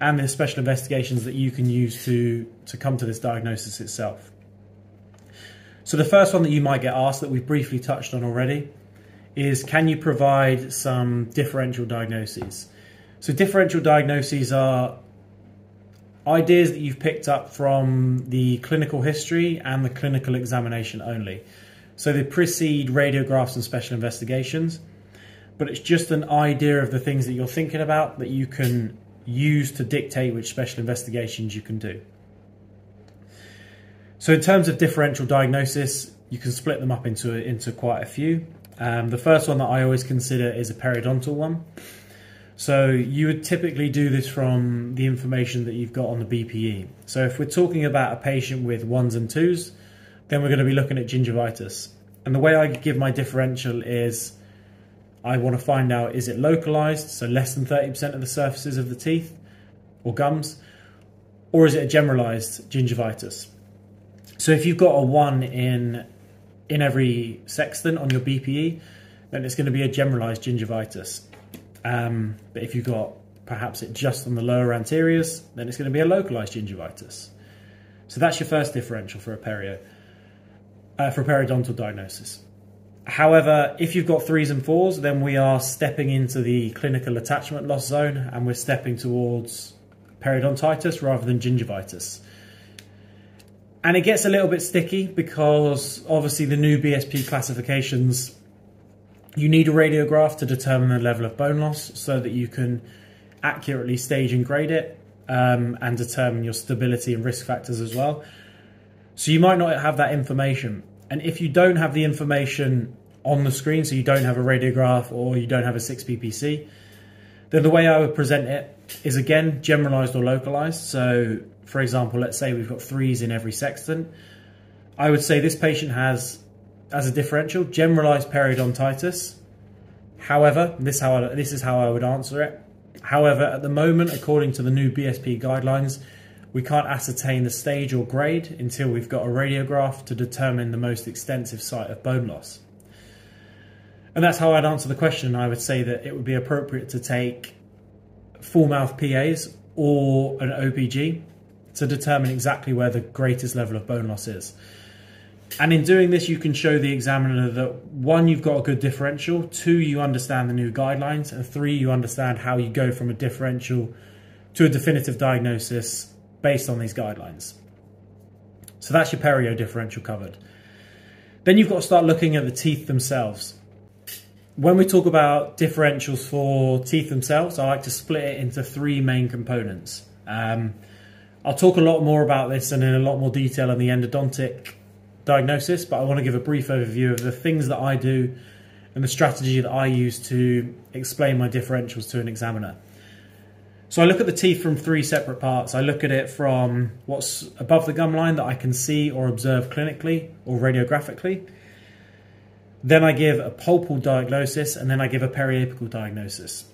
and the special investigations that you can use to, to come to this diagnosis itself. So the first one that you might get asked that we've briefly touched on already is can you provide some differential diagnoses? So differential diagnoses are ideas that you've picked up from the clinical history and the clinical examination only. So they precede radiographs and special investigations, but it's just an idea of the things that you're thinking about that you can use to dictate which special investigations you can do. So in terms of differential diagnosis, you can split them up into, into quite a few. Um, the first one that I always consider is a periodontal one. So you would typically do this from the information that you've got on the BPE. So if we're talking about a patient with ones and twos, then we're going to be looking at gingivitis. And the way I give my differential is I want to find out is it localized, so less than 30% of the surfaces of the teeth or gums, or is it a generalized gingivitis? So if you've got a one in in every sextant on your BPE, then it's going to be a generalized gingivitis. Um, but if you've got perhaps it just on the lower anteriors, then it's going to be a localized gingivitis. So that's your first differential for a perio, uh, for periodontal diagnosis. However, if you've got threes and fours, then we are stepping into the clinical attachment loss zone and we're stepping towards periodontitis rather than gingivitis. And it gets a little bit sticky because obviously the new BSP classifications you need a radiograph to determine the level of bone loss so that you can accurately stage and grade it um, and determine your stability and risk factors as well. So you might not have that information. And if you don't have the information on the screen, so you don't have a radiograph or you don't have a 6PPC, then the way I would present it is again generalized or localized. So, for example, let's say we've got threes in every sextant. I would say this patient has as a differential, generalized periodontitis. However, this, how I, this is how I would answer it. However, at the moment, according to the new BSP guidelines, we can't ascertain the stage or grade until we've got a radiograph to determine the most extensive site of bone loss. And that's how I'd answer the question. I would say that it would be appropriate to take full mouth PAs or an OPG to determine exactly where the greatest level of bone loss is. And in doing this, you can show the examiner that one, you've got a good differential, two, you understand the new guidelines, and three, you understand how you go from a differential to a definitive diagnosis based on these guidelines. So that's your perio differential covered. Then you've got to start looking at the teeth themselves. When we talk about differentials for teeth themselves, I like to split it into three main components. Um, I'll talk a lot more about this and in a lot more detail in the endodontic diagnosis, but I want to give a brief overview of the things that I do and the strategy that I use to explain my differentials to an examiner. So I look at the teeth from three separate parts. I look at it from what's above the gum line that I can see or observe clinically or radiographically. Then I give a pulpal diagnosis and then I give a periapical diagnosis.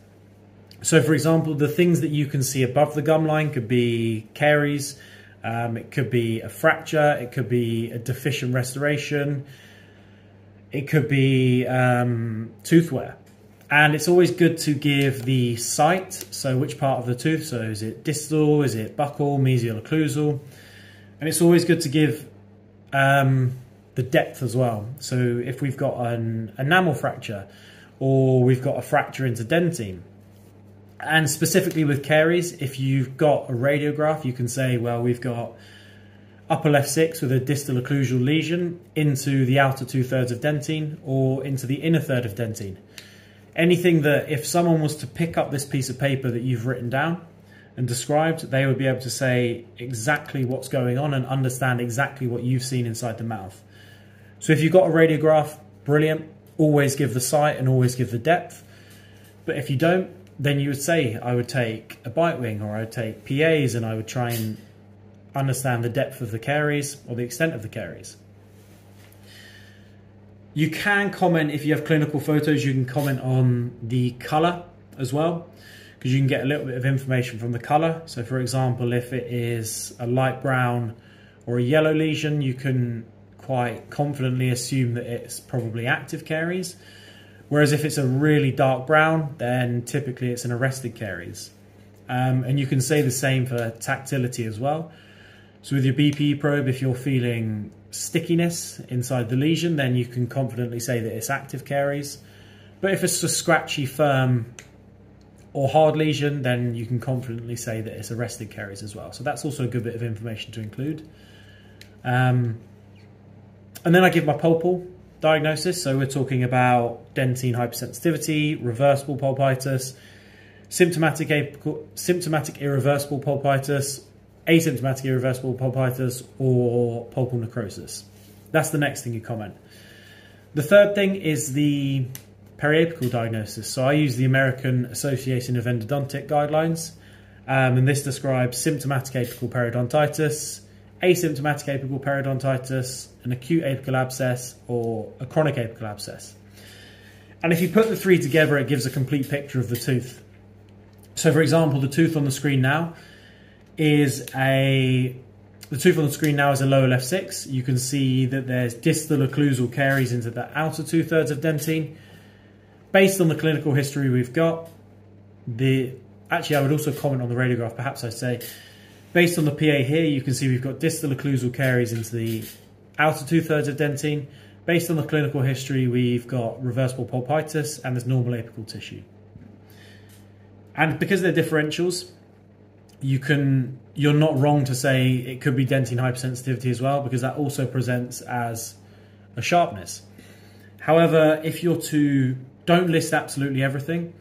So for example, the things that you can see above the gum line could be caries, um, it could be a fracture, it could be a deficient restoration, it could be um, tooth wear. And it's always good to give the site, so which part of the tooth, so is it distal, is it buccal, mesial, occlusal. And it's always good to give um, the depth as well. So if we've got an enamel fracture or we've got a fracture into dentine, and specifically with caries, if you've got a radiograph, you can say, well, we've got upper left six with a distal occlusal lesion into the outer two thirds of dentine or into the inner third of dentine. Anything that if someone was to pick up this piece of paper that you've written down and described, they would be able to say exactly what's going on and understand exactly what you've seen inside the mouth. So if you've got a radiograph, brilliant. Always give the site and always give the depth. But if you don't, then you would say I would take a bite wing or I would take PAs and I would try and understand the depth of the caries or the extent of the caries. You can comment if you have clinical photos, you can comment on the color as well because you can get a little bit of information from the color. So for example, if it is a light brown or a yellow lesion, you can quite confidently assume that it's probably active caries. Whereas if it's a really dark brown, then typically it's an arrested caries. Um, and you can say the same for tactility as well. So with your BPE probe, if you're feeling stickiness inside the lesion, then you can confidently say that it's active caries. But if it's a scratchy, firm, or hard lesion, then you can confidently say that it's arrested caries as well. So that's also a good bit of information to include. Um, and then I give my pulpal diagnosis. So we're talking about dentine hypersensitivity, reversible pulpitis, symptomatic, symptomatic irreversible pulpitis, asymptomatic irreversible pulpitis, or pulpal necrosis. That's the next thing you comment. The third thing is the periapical diagnosis. So I use the American Association of Endodontic guidelines, um, and this describes symptomatic apical periodontitis, asymptomatic apical periodontitis, an acute apical abscess, or a chronic apical abscess. And if you put the three together, it gives a complete picture of the tooth. So, for example, the tooth on the screen now is a the tooth on the screen now is a lower left six. You can see that there's distal occlusal caries into the outer two thirds of dentine. Based on the clinical history we've got, the actually I would also comment on the radiograph. Perhaps I say Based on the PA here, you can see we've got distal occlusal caries into the outer two-thirds of dentine. Based on the clinical history, we've got reversible pulpitis and there's normal apical tissue. And because they're differentials, you can you're not wrong to say it could be dentine hypersensitivity as well because that also presents as a sharpness. However, if you're to don't list absolutely everything,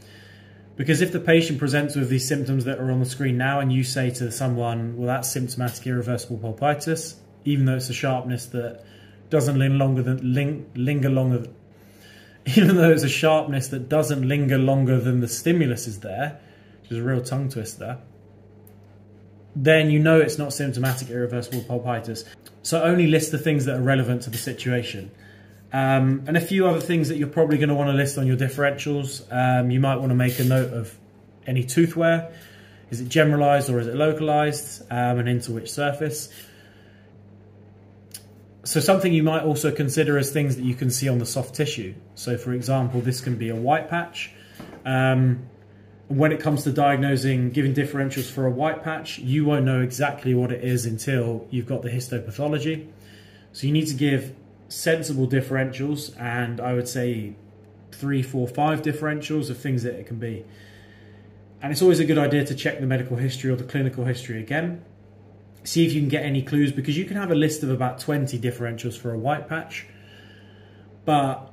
because if the patient presents with these symptoms that are on the screen now and you say to someone, well, that's symptomatic irreversible pulpitis, even though it's a sharpness that doesn't linger longer than ling, linger longer, even though it's a sharpness that doesn't linger longer than the stimulus is there, which is a real tongue twister, then you know it's not symptomatic irreversible pulpitis. So only list the things that are relevant to the situation. Um, and a few other things that you're probably going to want to list on your differentials. Um, you might want to make a note of any tooth wear. Is it generalized or is it localized? Um, and into which surface? So something you might also consider as things that you can see on the soft tissue. So for example, this can be a white patch. Um, when it comes to diagnosing, giving differentials for a white patch, you won't know exactly what it is until you've got the histopathology. So you need to give sensible differentials and I would say three, four, five differentials of things that it can be. And it's always a good idea to check the medical history or the clinical history again. See if you can get any clues because you can have a list of about 20 differentials for a white patch. But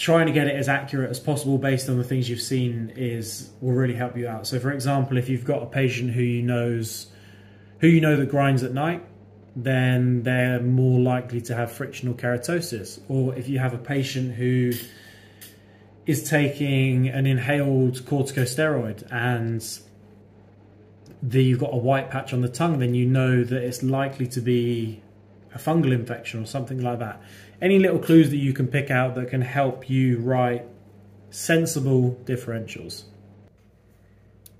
trying to get it as accurate as possible based on the things you've seen is will really help you out. So for example, if you've got a patient who you knows who you know that grinds at night, then they're more likely to have frictional keratosis. Or if you have a patient who is taking an inhaled corticosteroid and the, you've got a white patch on the tongue, then you know that it's likely to be a fungal infection or something like that. Any little clues that you can pick out that can help you write sensible differentials.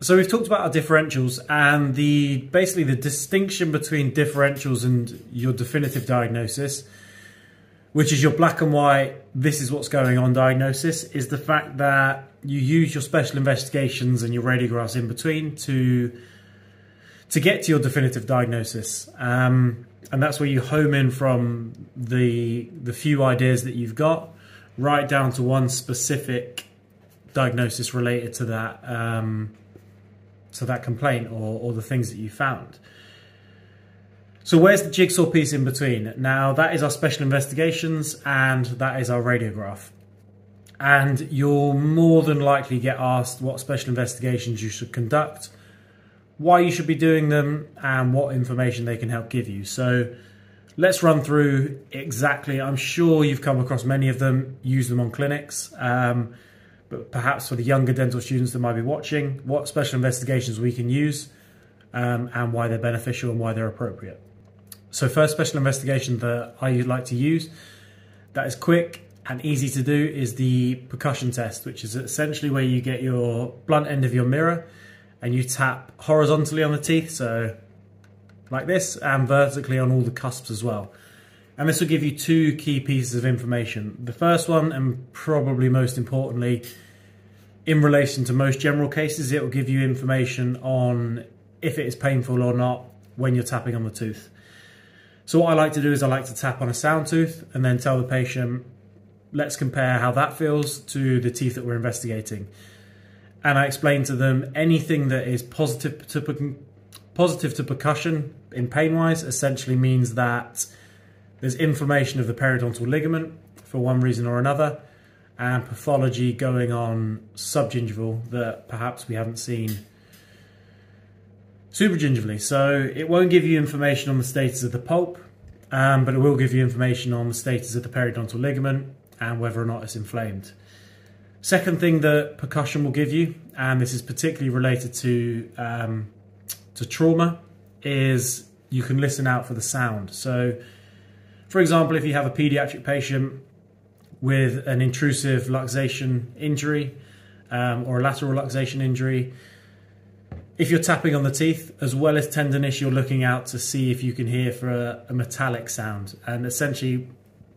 So we've talked about our differentials and the basically the distinction between differentials and your definitive diagnosis, which is your black and white, this is what's going on diagnosis, is the fact that you use your special investigations and your radiographs in between to to get to your definitive diagnosis. Um, and that's where you home in from the the few ideas that you've got right down to one specific diagnosis related to that um, to that complaint or, or the things that you found. So where's the jigsaw piece in between? Now that is our special investigations and that is our radiograph. And you'll more than likely get asked what special investigations you should conduct, why you should be doing them, and what information they can help give you. So let's run through exactly, I'm sure you've come across many of them, use them on clinics. Um, but perhaps for the younger dental students that might be watching, what special investigations we can use um, and why they're beneficial and why they're appropriate. So first special investigation that I like to use that is quick and easy to do is the percussion test, which is essentially where you get your blunt end of your mirror and you tap horizontally on the teeth, so like this, and vertically on all the cusps as well. And this will give you two key pieces of information. The first one, and probably most importantly, in relation to most general cases, it will give you information on if it is painful or not when you're tapping on the tooth. So what I like to do is I like to tap on a sound tooth and then tell the patient, let's compare how that feels to the teeth that we're investigating. And I explain to them anything that is positive to positive to percussion in pain wise essentially means that there's inflammation of the periodontal ligament for one reason or another, and pathology going on subgingival that perhaps we haven't seen supragingivally. So it won't give you information on the status of the pulp, um, but it will give you information on the status of the periodontal ligament and whether or not it's inflamed. Second thing that percussion will give you, and this is particularly related to um, to trauma, is you can listen out for the sound. So for example, if you have a pediatric patient with an intrusive luxation injury um, or a lateral luxation injury, if you're tapping on the teeth, as well as tendonitis, you're looking out to see if you can hear for a, a metallic sound. And essentially,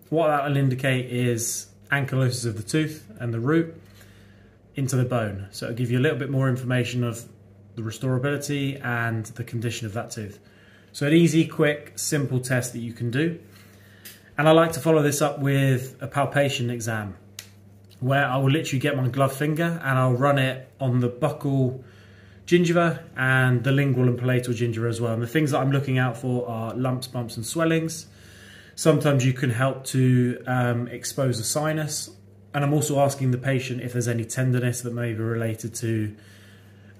what that will indicate is ankylosis of the tooth and the root into the bone. So it'll give you a little bit more information of the restorability and the condition of that tooth. So an easy, quick, simple test that you can do. And I like to follow this up with a palpation exam where I will literally get my glove finger and I'll run it on the buccal gingiva and the lingual and palatal gingiva as well. And the things that I'm looking out for are lumps, bumps and swellings. Sometimes you can help to um, expose a sinus. And I'm also asking the patient if there's any tenderness that may be related to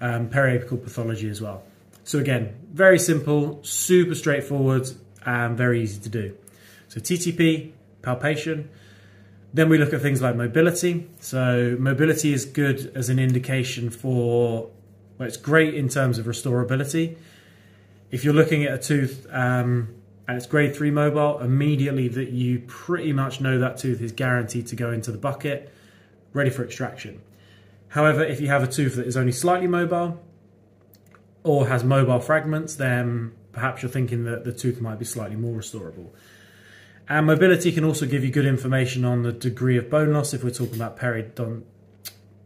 um, periapical pathology as well. So again, very simple, super straightforward and very easy to do. So TTP, palpation. Then we look at things like mobility. So mobility is good as an indication for, well, it's great in terms of restorability. If you're looking at a tooth um, and it's grade three mobile, immediately that you pretty much know that tooth is guaranteed to go into the bucket, ready for extraction. However, if you have a tooth that is only slightly mobile or has mobile fragments, then perhaps you're thinking that the tooth might be slightly more restorable. And mobility can also give you good information on the degree of bone loss if we're talking about periodont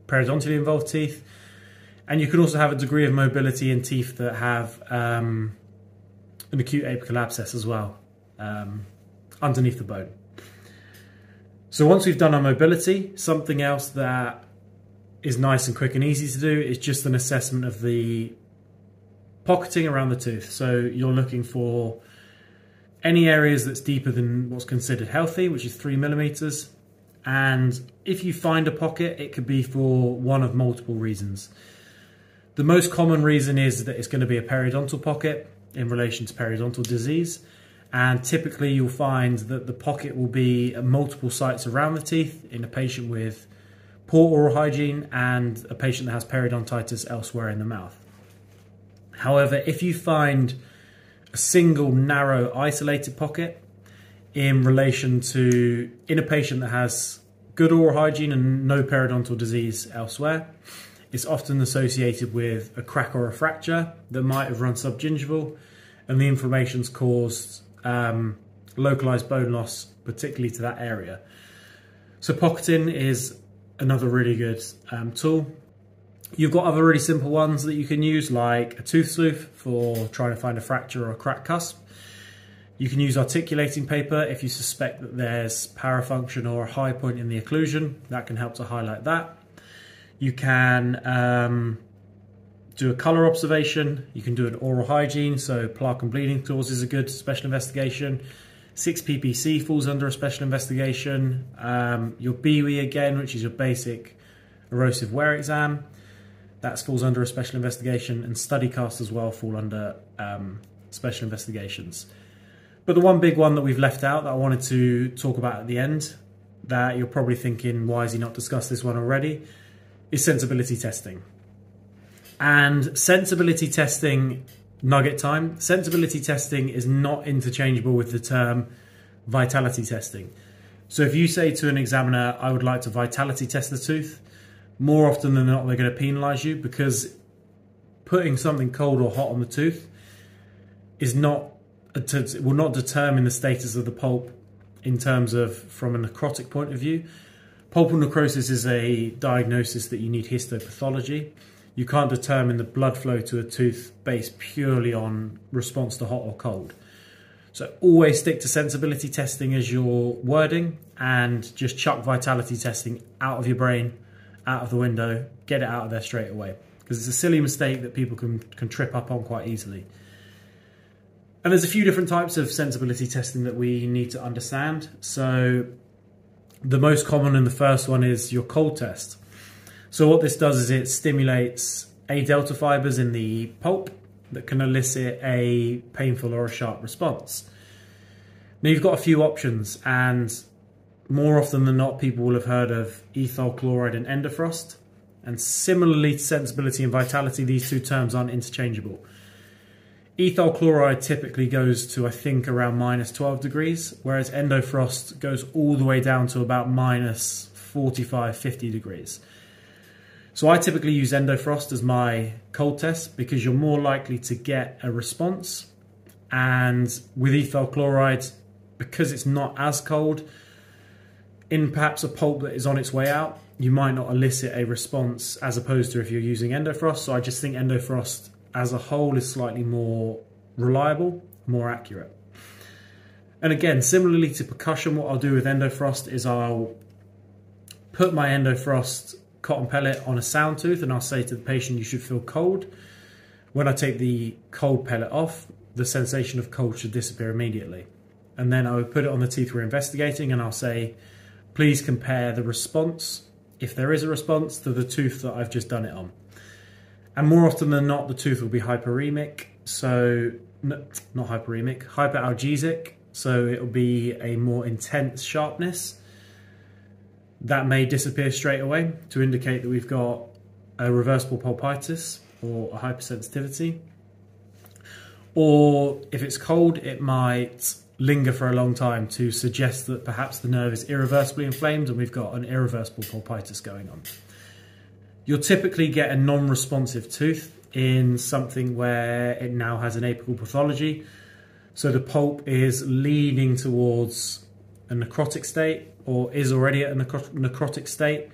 periodontally involved teeth. And you can also have a degree of mobility in teeth that have um, an acute apical abscess as well um, underneath the bone. So once we've done our mobility, something else that is nice and quick and easy to do is just an assessment of the pocketing around the tooth. So you're looking for any areas that's deeper than what's considered healthy, which is three millimeters. And if you find a pocket, it could be for one of multiple reasons. The most common reason is that it's going to be a periodontal pocket in relation to periodontal disease. And typically you'll find that the pocket will be at multiple sites around the teeth in a patient with poor oral hygiene and a patient that has periodontitis elsewhere in the mouth. However, if you find a single narrow isolated pocket in relation to in a patient that has good oral hygiene and no periodontal disease elsewhere. It's often associated with a crack or a fracture that might have run subgingival, and the inflammation's caused um, localized bone loss, particularly to that area. So pocketing is another really good um, tool. You've got other really simple ones that you can use like a Tooth Slooth for trying to find a fracture or a cracked cusp. You can use articulating paper if you suspect that there's parafunction or a high point in the occlusion. That can help to highlight that. You can um, do a colour observation. You can do an oral hygiene, so plaque and bleeding causes a good special investigation. 6 ppc falls under a special investigation. Um, your BWE again, which is your basic erosive wear exam. That falls under a special investigation, and study casts as well fall under um, special investigations. But the one big one that we've left out that I wanted to talk about at the end, that you're probably thinking, why has he not discussed this one already, is sensibility testing. And sensibility testing, nugget time, sensibility testing is not interchangeable with the term vitality testing. So if you say to an examiner, I would like to vitality test the tooth, more often than not, they're going to penalise you because putting something cold or hot on the tooth is not will not determine the status of the pulp in terms of from a necrotic point of view. Pulpal necrosis is a diagnosis that you need histopathology. You can't determine the blood flow to a tooth based purely on response to hot or cold. So always stick to sensibility testing as your wording and just chuck vitality testing out of your brain, out of the window, get it out of there straight away. Because it's a silly mistake that people can, can trip up on quite easily. And there's a few different types of sensibility testing that we need to understand. So the most common and the first one is your cold test. So what this does is it stimulates A delta fibers in the pulp that can elicit a painful or a sharp response. Now you've got a few options and more often than not people will have heard of ethyl chloride and endofrost and similarly to sensibility and vitality these two terms aren't interchangeable. Ethyl chloride typically goes to I think around minus 12 degrees whereas endofrost goes all the way down to about minus 45 50 degrees. So I typically use Endofrost as my cold test because you're more likely to get a response. And with ethyl chloride, because it's not as cold, in perhaps a pulp that is on its way out, you might not elicit a response as opposed to if you're using Endofrost. So I just think Endofrost as a whole is slightly more reliable, more accurate. And again, similarly to percussion, what I'll do with Endofrost is I'll put my Endofrost cotton pellet on a sound tooth and I'll say to the patient you should feel cold. When I take the cold pellet off, the sensation of cold should disappear immediately. And then I would put it on the teeth we're investigating and I'll say, please compare the response, if there is a response, to the tooth that I've just done it on. And more often than not, the tooth will be hyperemic, so not hyperemic, hyperalgesic, so it'll be a more intense sharpness that may disappear straight away to indicate that we've got a reversible pulpitis or a hypersensitivity. Or if it's cold, it might linger for a long time to suggest that perhaps the nerve is irreversibly inflamed and we've got an irreversible pulpitis going on. You'll typically get a non-responsive tooth in something where it now has an apical pathology. So the pulp is leaning towards a necrotic state or is already at a necrotic state.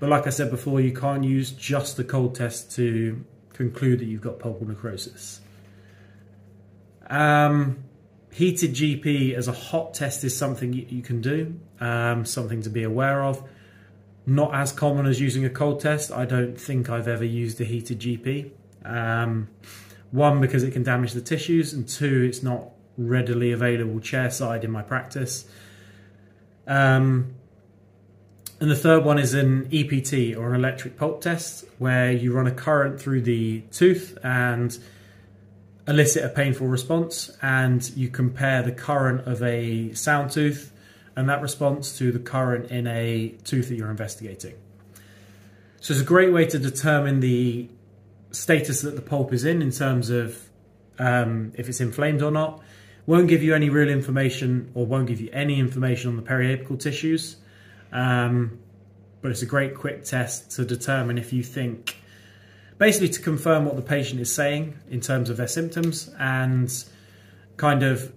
But like I said before, you can't use just the cold test to conclude that you've got pulpal necrosis. Um, heated GP as a hot test is something you, can do, um, something to be aware of. Not as common as using a cold test. I don't think I've ever used a heated GP. Um, one, because it can damage the tissues, and two, it's not readily available chairside in my practice. Um, and the third one is an EPT or an electric pulp test, where you run a current through the tooth and elicit a painful response, and you compare the current of a sound tooth and that response to the current in a tooth that you're investigating. So it's a great way to determine the status that the pulp is in in terms of um, if it's inflamed or not won't give you any real information or won't give you any information on the periapical tissues. Um, but it's a great quick test to determine if you think, basically to confirm what the patient is saying in terms of their symptoms and kind of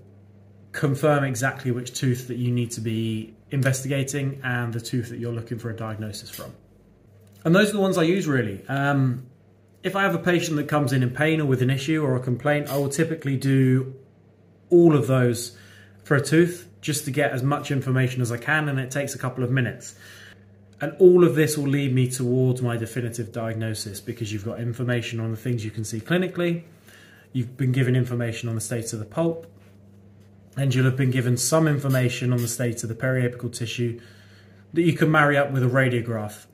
confirm exactly which tooth that you need to be investigating and the tooth that you're looking for a diagnosis from. And those are the ones I use really. Um, if I have a patient that comes in in pain or with an issue or a complaint, I will typically do all of those for a tooth just to get as much information as I can and it takes a couple of minutes. And all of this will lead me towards my definitive diagnosis because you've got information on the things you can see clinically, you've been given information on the state of the pulp, and you'll have been given some information on the state of the periapical tissue that you can marry up with a radiograph.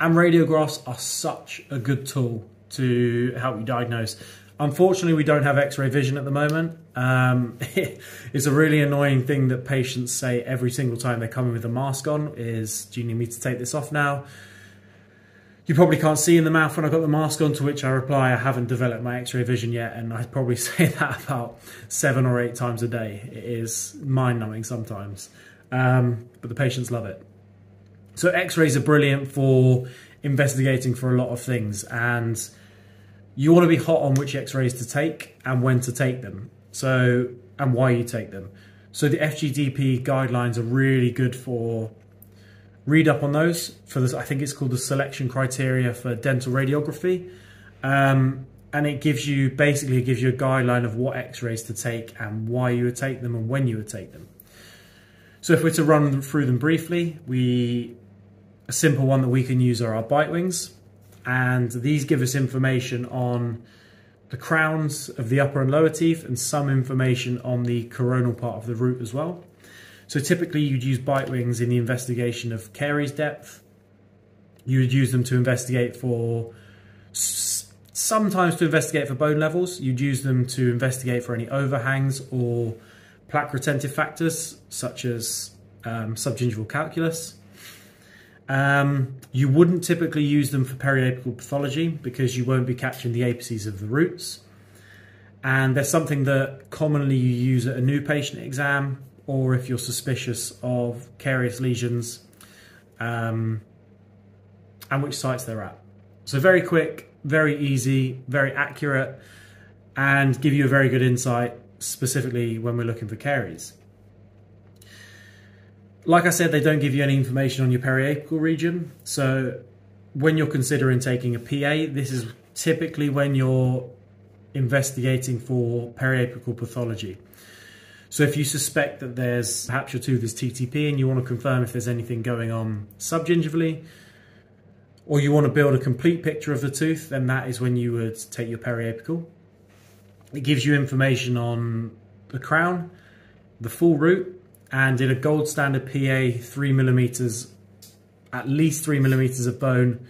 And radiographs are such a good tool to help you diagnose. Unfortunately, we don't have x-ray vision at the moment. Um, it's a really annoying thing that patients say every single time they come in with a mask on is, do you need me to take this off now? You probably can't see in the mouth when I've got the mask on, to which I reply, I haven't developed my x-ray vision yet. And I probably say that about seven or eight times a day. It is mind-numbing sometimes, um, but the patients love it. So x-rays are brilliant for investigating for a lot of things. And you want to be hot on which x-rays to take and when to take them. So, and why you take them. So the FGDP guidelines are really good for read up on those for this. I think it's called the selection criteria for dental radiography. Um, and it gives you basically it gives you a guideline of what x-rays to take and why you would take them and when you would take them. So if we're to run through them briefly, we a simple one that we can use are our bite wings and these give us information on the crowns of the upper and lower teeth and some information on the coronal part of the root as well. So typically you'd use bite wings in the investigation of caries depth. You would use them to investigate for sometimes to investigate for bone levels. You'd use them to investigate for any overhangs or plaque retentive factors such as um, subgingival calculus. Um, you wouldn't typically use them for periapical pathology because you won't be catching the apices of the roots. And there's something that commonly you use at a new patient exam or if you're suspicious of carious lesions um, and which sites they're at. So very quick, very easy, very accurate, and give you a very good insight specifically when we're looking for caries. Like I said, they don't give you any information on your periapical region. So when you're considering taking a PA, this is typically when you're investigating for periapical pathology. So if you suspect that there's perhaps your tooth is TTP and you want to confirm if there's anything going on subgingivally, or you want to build a complete picture of the tooth, then that is when you would take your periapical. It gives you information on the crown, the full root, and in a gold standard PA, three millimeters, at least three millimeters of bone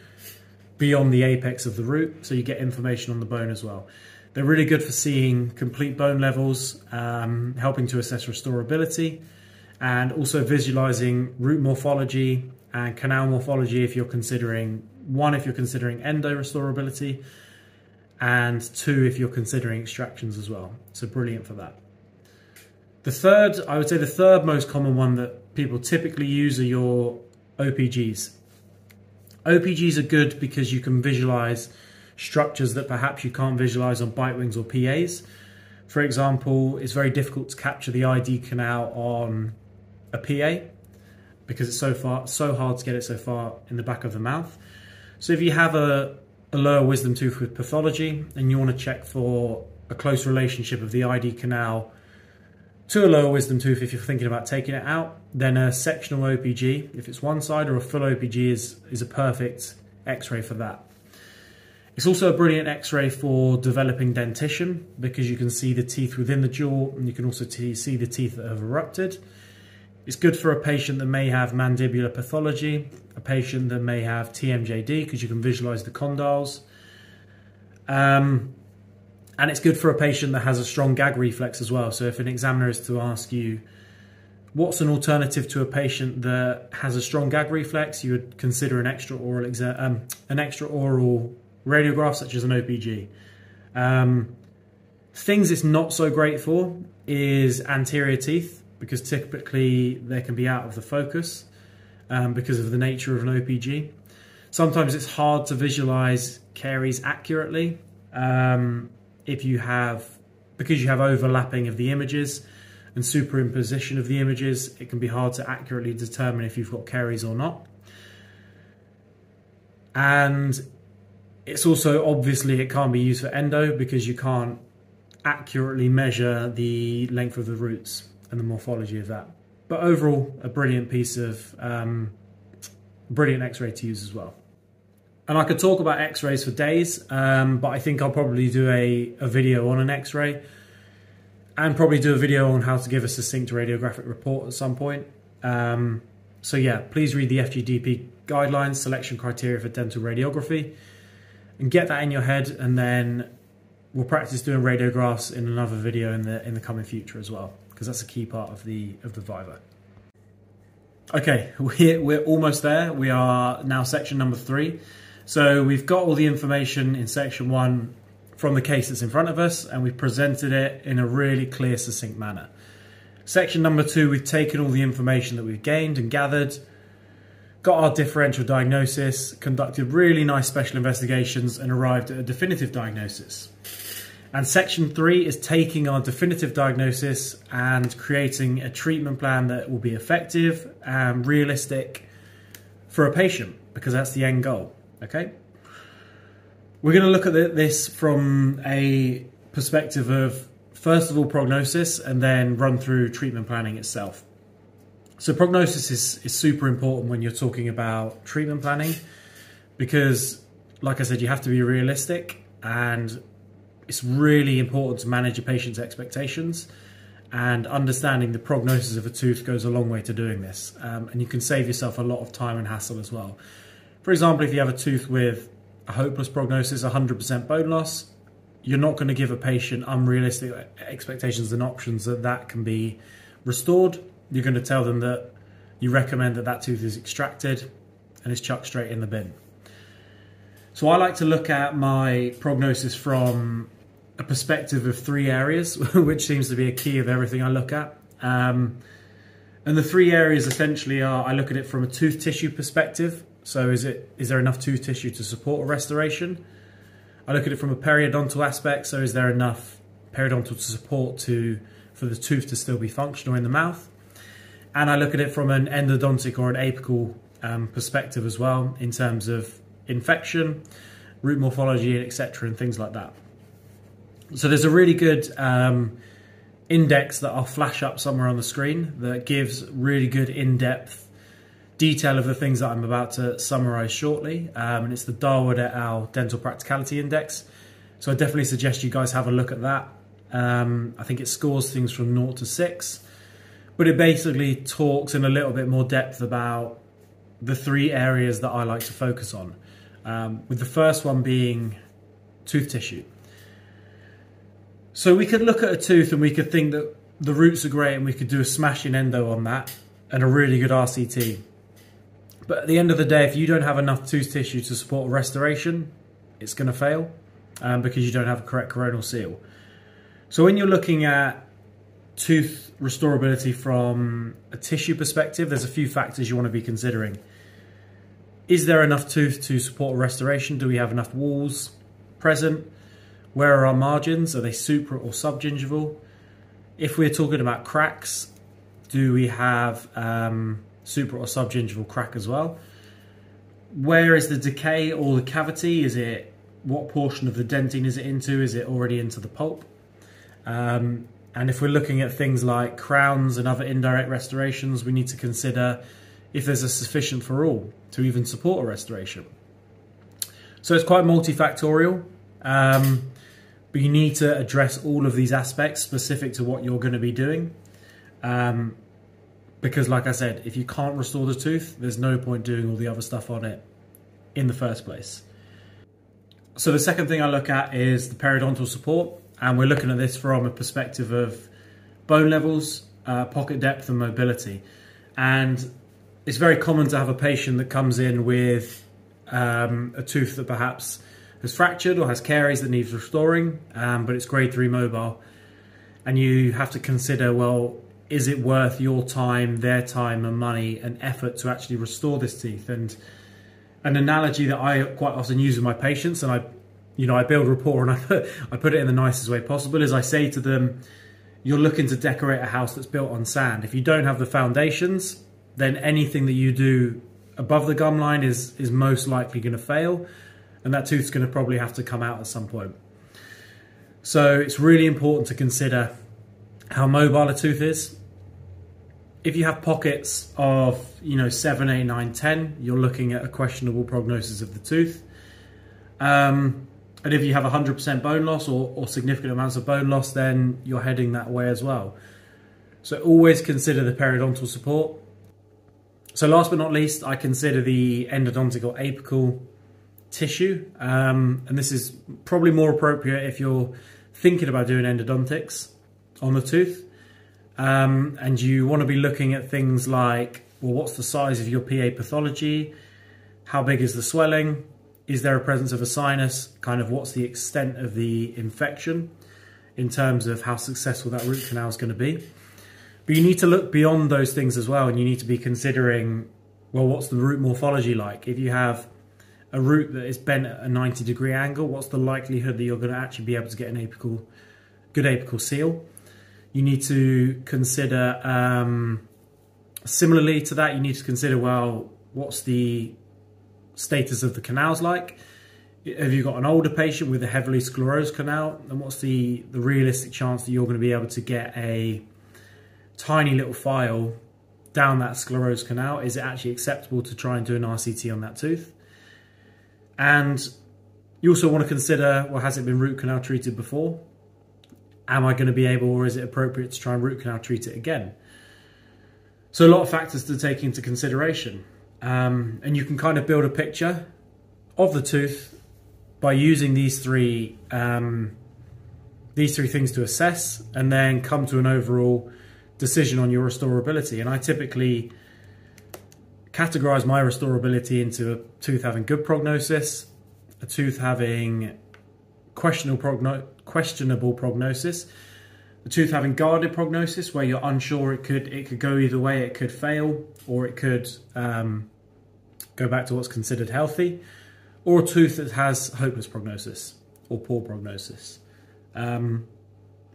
beyond the apex of the root, so you get information on the bone as well. They're really good for seeing complete bone levels, um, helping to assess restorability, and also visualizing root morphology and canal morphology if you're considering, one, if you're considering endo restorability, and two, if you're considering extractions as well. So brilliant for that. The third, I would say the third most common one that people typically use are your OPGs. OPGs are good because you can visualize structures that perhaps you can't visualize on bite wings or PAs. For example, it's very difficult to capture the ID canal on a PA because it's so far so hard to get it so far in the back of the mouth. So if you have a, a lower wisdom tooth with pathology and you want to check for a close relationship of the ID canal to a lower wisdom tooth if you're thinking about taking it out. Then a sectional OPG, if it's one side, or a full OPG is, is a perfect x-ray for that. It's also a brilliant x-ray for developing dentition because you can see the teeth within the jaw and you can also see the teeth that have erupted. It's good for a patient that may have mandibular pathology, a patient that may have TMJD because you can visualize the condyles. Um, and it's good for a patient that has a strong gag reflex as well. So if an examiner is to ask you, what's an alternative to a patient that has a strong gag reflex, you would consider an extra oral um, an extra oral radiograph such as an OPG. Um, things it's not so great for is anterior teeth because typically they can be out of the focus um, because of the nature of an OPG. Sometimes it's hard to visualize caries accurately. Um, if you have, because you have overlapping of the images and superimposition of the images, it can be hard to accurately determine if you've got caries or not. And it's also obviously it can't be used for endo because you can't accurately measure the length of the roots and the morphology of that. But overall, a brilliant piece of um, brilliant X-ray to use as well. And I could talk about x-rays for days, um, but I think I'll probably do a, a video on an x-ray and probably do a video on how to give a succinct radiographic report at some point. Um, so yeah, please read the FGDP guidelines, selection criteria for dental radiography, get that in your head, and then we'll practice doing radiographs in another video in the in the coming future as well, because that's a key part of the of the Viva. Okay, we're, we're almost there. We are now section number three. So we've got all the information in section one from the case that's in front of us and we've presented it in a really clear, succinct manner. Section number two, we've taken all the information that we've gained and gathered, got our differential diagnosis, conducted really nice special investigations and arrived at a definitive diagnosis. And section three is taking our definitive diagnosis and creating a treatment plan that will be effective and realistic for a patient because that's the end goal. Okay. We're going to look at this from a perspective of first of all prognosis and then run through treatment planning itself. So prognosis is, is super important when you're talking about treatment planning because like I said, you have to be realistic and it's really important to manage a patient's expectations and understanding the prognosis of a tooth goes a long way to doing this. Um, and you can save yourself a lot of time and hassle as well. For example, if you have a tooth with a hopeless prognosis, 100% bone loss, you're not going to give a patient unrealistic expectations and options that that can be restored. You're going to tell them that you recommend that that tooth is extracted and is chucked straight in the bin. So I like to look at my prognosis from a perspective of three areas, which seems to be a key of everything I look at. Um, and the three areas essentially are I look at it from a tooth tissue perspective. So is it is there enough tooth tissue to support a restoration? I look at it from a periodontal aspect. So is there enough periodontal support to for the tooth to still be functional in the mouth? And I look at it from an endodontic or an apical um, perspective as well in terms of infection, root morphology, etc., and things like that. So there's a really good um, index that I'll flash up somewhere on the screen that gives really good in-depth detail of the things that I'm about to summarize shortly. Um, and it's the Dawood et al. Dental Practicality Index. So I definitely suggest you guys have a look at that. Um, I think it scores things from 0 to 6. But it basically talks in a little bit more depth about the three areas that I like to focus on. Um, with the first one being tooth tissue. So we could look at a tooth and we could think that the roots are great and we could do a smashing endo on that and a really good RCT. But at the end of the day, if you don't have enough tooth tissue to support restoration, it's going to fail um, because you don't have a correct coronal seal. So when you're looking at tooth restorability from a tissue perspective, there's a few factors you want to be considering. Is there enough tooth to support a restoration? Do we have enough walls present? Where are our margins? Are they supra or subgingival? If we're talking about cracks, do we have um, supra or subgingival crack as well? Where is the decay or the cavity? Is it what portion of the dentine is it into? Is it already into the pulp? Um, and if we're looking at things like crowns and other indirect restorations, we need to consider if there's a sufficient ferrule to even support a restoration. So it's quite multifactorial. Um, but you need to address all of these aspects specific to what you're going to be doing. Um, because like I said, if you can't restore the tooth, there's no point doing all the other stuff on it in the first place. So the second thing I look at is the periodontal support. And we're looking at this from a perspective of bone levels, uh, pocket depth and mobility. And it's very common to have a patient that comes in with um, a tooth that perhaps has fractured or has caries that needs restoring, um, but it's grade three mobile. And you have to consider, well, is it worth your time, their time and money and effort to actually restore this teeth? And an analogy that I quite often use with my patients, and I, you know, I build rapport and I put, I put it in the nicest way possible, is I say to them, you're looking to decorate a house that's built on sand. If you don't have the foundations, then anything that you do above the gum line is, is most likely going to fail and that tooth's going to probably have to come out at some point. So it's really important to consider how mobile a tooth is. If you have pockets of, you know, 7, 8, 9, 10, you're looking at a questionable prognosis of the tooth. Um, and if you have 100% bone loss or, or significant amounts of bone loss, then you're heading that way as well. So always consider the periodontal support. So last but not least, I consider the endodontic or apical tissue. Um, and this is probably more appropriate if you're thinking about doing endodontics on the tooth. Um, and you want to be looking at things like, well, what's the size of your PA pathology? How big is the swelling? Is there a presence of a sinus? Kind of what's the extent of the infection in terms of how successful that root canal is going to be? But you need to look beyond those things as well, and you need to be considering, well, what's the root morphology like? If you have a root that is bent at a 90 degree angle, what's the likelihood that you're going to actually be able to get an apical, good apical seal? You need to consider, um, similarly to that, you need to consider, well, what's the status of the canals like? Have you got an older patient with a heavily sclerosed canal? And what's the, the realistic chance that you're going to be able to get a tiny little file down that sclerosed canal? Is it actually acceptable to try and do an RCT on that tooth? And you also want to consider, well, has it been root canal treated before? Am I going to be able, or is it appropriate to try and root canal treat it again? So a lot of factors to take into consideration. Um, and you can kind of build a picture of the tooth by using these three um, these three things to assess and then come to an overall decision on your restorability. And I typically categorize my restorability into a tooth having good prognosis, a tooth having questionable, questionable prognosis, a tooth having guarded prognosis where you're unsure it could it could go either way, it could fail or it could um, go back to what's considered healthy, or a tooth that has hopeless prognosis or poor prognosis. Um,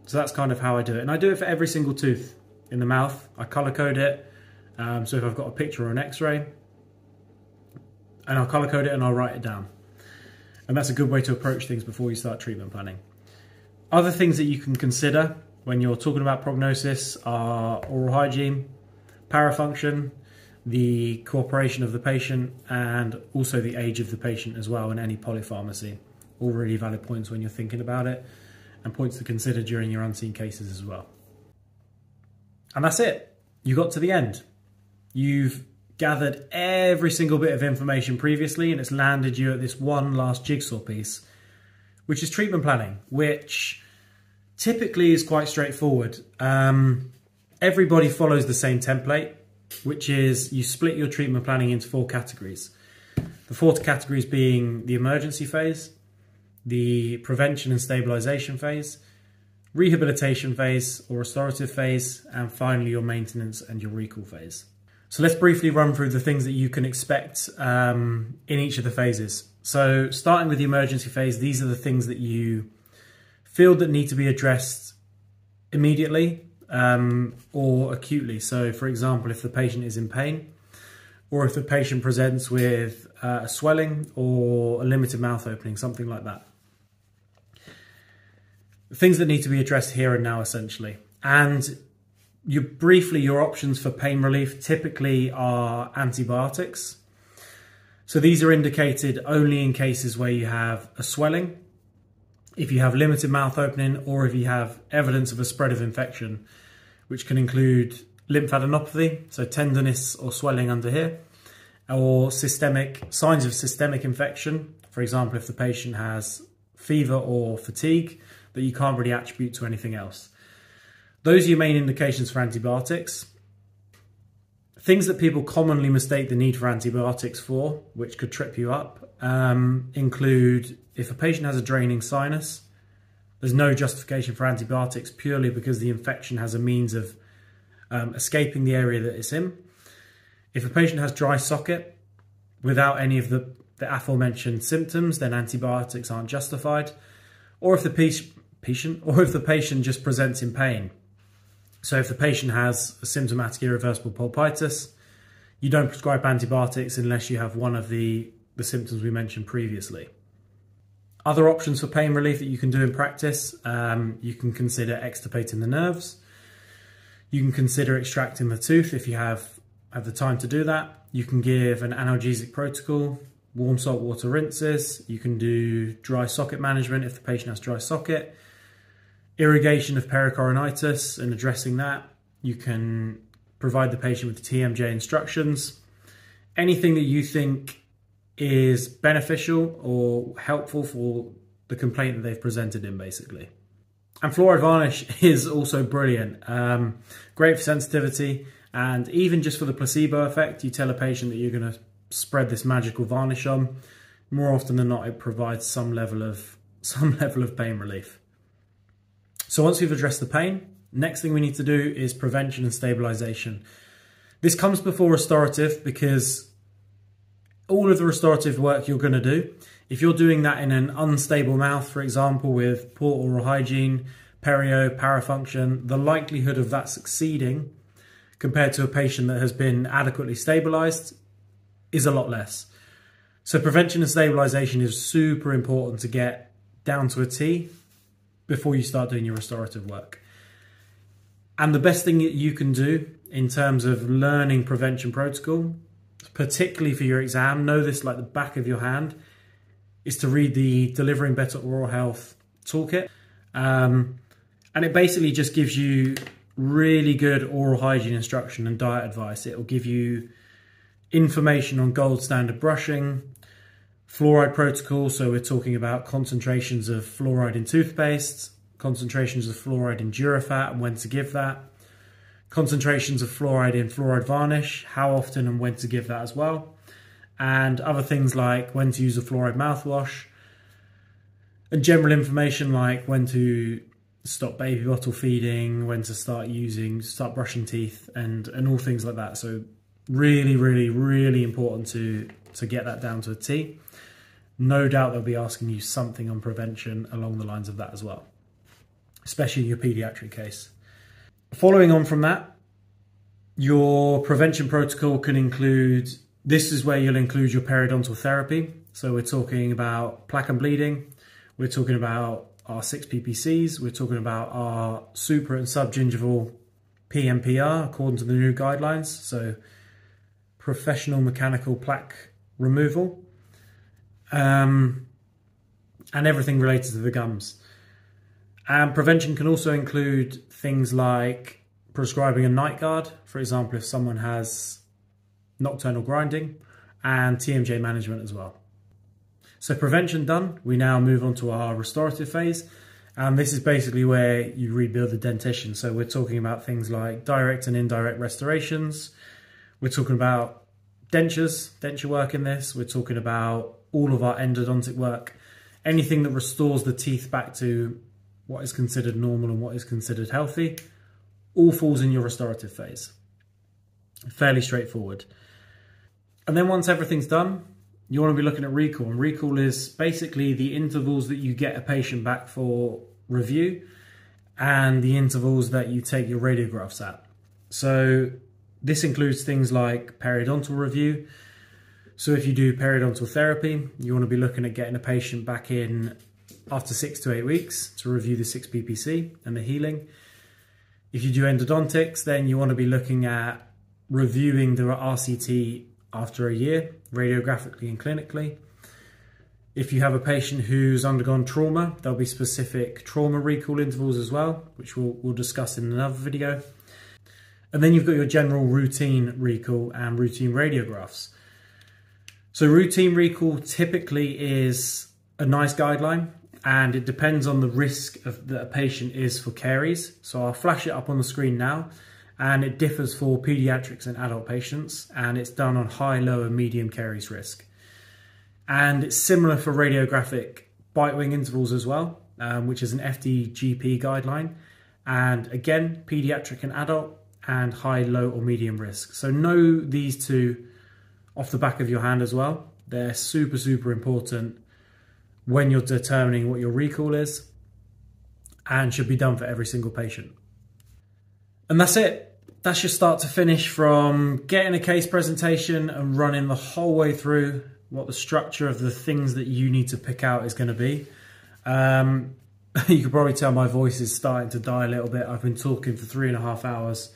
so that's kind of how I do it. And I do it for every single tooth in the mouth. I color code it. Um, so if I've got a picture or an x-ray, and I'll color code it and I'll write it down. And that's a good way to approach things before you start treatment planning. Other things that you can consider when you're talking about prognosis are oral hygiene, parafunction, the cooperation of the patient, and also the age of the patient as well, and any polypharmacy. All really valid points when you're thinking about it, and points to consider during your unseen cases as well. And that's it. You got to the end. You've gathered every single bit of information previously and it's landed you at this one last jigsaw piece, which is treatment planning, which typically is quite straightforward. Um, everybody follows the same template, which is you split your treatment planning into four categories. The four categories being the emergency phase, the prevention and stabilization phase, rehabilitation phase or restorative phase, and finally your maintenance and your recall phase. So let's briefly run through the things that you can expect um, in each of the phases. So starting with the emergency phase, these are the things that you feel that need to be addressed immediately um, or acutely. So for example, if the patient is in pain, or if the patient presents with uh, swelling or a limited mouth opening, something like that things that need to be addressed here and now essentially. And you briefly your options for pain relief typically are antibiotics. So these are indicated only in cases where you have a swelling, if you have limited mouth opening, or if you have evidence of a spread of infection, which can include lymphadenopathy, so tenderness or swelling under here, or systemic signs of systemic infection. For example, if the patient has fever or fatigue, that you can't really attribute to anything else. Those are your main indications for antibiotics. Things that people commonly mistake the need for antibiotics for, which could trip you up, um, include if a patient has a draining sinus, there's no justification for antibiotics purely because the infection has a means of um, escaping the area that it's in. If a patient has dry socket without any of the, the aforementioned symptoms, then antibiotics aren't justified. Or if the patient or if the patient just presents in pain. So if the patient has a symptomatic irreversible pulpitis, you don't prescribe antibiotics unless you have one of the, the symptoms we mentioned previously. Other options for pain relief that you can do in practice, um, you can consider extirpating the nerves. You can consider extracting the tooth if you have, have the time to do that. You can give an analgesic protocol, warm salt water rinses. You can do dry socket management if the patient has dry socket irrigation of pericoronitis and addressing that. You can provide the patient with TMJ instructions. Anything that you think is beneficial or helpful for the complaint that they've presented in, basically. And fluoride varnish is also brilliant. Um, great for sensitivity, and even just for the placebo effect, you tell a patient that you're going to spread this magical varnish on. More often than not, it provides some level of some level of pain relief. So once we've addressed the pain, next thing we need to do is prevention and stabilization. This comes before restorative because all of the restorative work you're going to do, if you're doing that in an unstable mouth, for example, with poor oral hygiene, perio, parafunction, the likelihood of that succeeding compared to a patient that has been adequately stabilized is a lot less. So prevention and stabilization is super important to get down to a T before you start doing your restorative work. And the best thing that you can do in terms of learning prevention protocol, particularly for your exam, know this like the back of your hand, is to read the Delivering Better Oral Health toolkit. Um, and it basically just gives you really good oral hygiene instruction and diet advice. It will give you information on gold standard brushing, fluoride protocol. So we're talking about concentrations of fluoride in toothpaste, concentrations of fluoride in Duraphat and when to give that, concentrations of fluoride in fluoride varnish, how often and when to give that as well, and other things like when to use a fluoride mouthwash, and general information like when to stop baby bottle feeding, when to start using, start brushing teeth, and and all things like that. So really, really, really important to to get that down to a T. No doubt they'll be asking you something on prevention along the lines of that as well, especially in your pediatric case. Following on from that, your prevention protocol can include this is where you'll include your periodontal therapy. So we're talking about plaque and bleeding, we're talking about our six PPCs. We're talking about our super and subgingival PMPR according to the new guidelines. So professional mechanical plaque removal. Um, and everything related to the gums. And prevention can also include things like prescribing a night guard, for example, if someone has nocturnal grinding, and TMJ management as well. So prevention done, we now move on to our restorative phase. And this is basically where you rebuild the dentition. So we're talking about things like direct and indirect restorations. We're talking about dentures, denture work in this. We're talking about all of our endodontic work. Anything that restores the teeth back to what is considered normal and what is considered healthy, all falls in your restorative phase. Fairly straightforward. And then once everything's done, you want to be looking at recall. And recall is basically the intervals that you get a patient back for review and the intervals that you take your radiographs at. So this includes things like periodontal review. So if you do periodontal therapy, you want to be looking at getting a patient back in after six to eight weeks to review the 6PPC and the healing. If you do endodontics, then you want to be looking at reviewing the RCT after a year, radiographically and clinically. If you have a patient who's undergone trauma, there'll be specific trauma recall intervals as well, which we'll, we'll discuss in another video. And then you've got your general routine recall and routine radiographs. So routine recall typically is a nice guideline and it depends on the risk of, that a patient is for caries. So I'll flash it up on the screen now and it differs for pediatrics and adult patients and it's done on high, low and medium caries risk. And it's similar for radiographic bite wing intervals as well, um, which is an FDGP guideline. And again, pediatric and adult and high, low or medium risk. So know these two off the back of your hand as well. They're super, super important when you're determining what your recall is and should be done for every single patient. And that's it that's your start to finish from getting a case presentation and running the whole way through what the structure of the things that you need to pick out is going to be. Um, you can probably tell my voice is starting to die a little bit. I've been talking for three and a half hours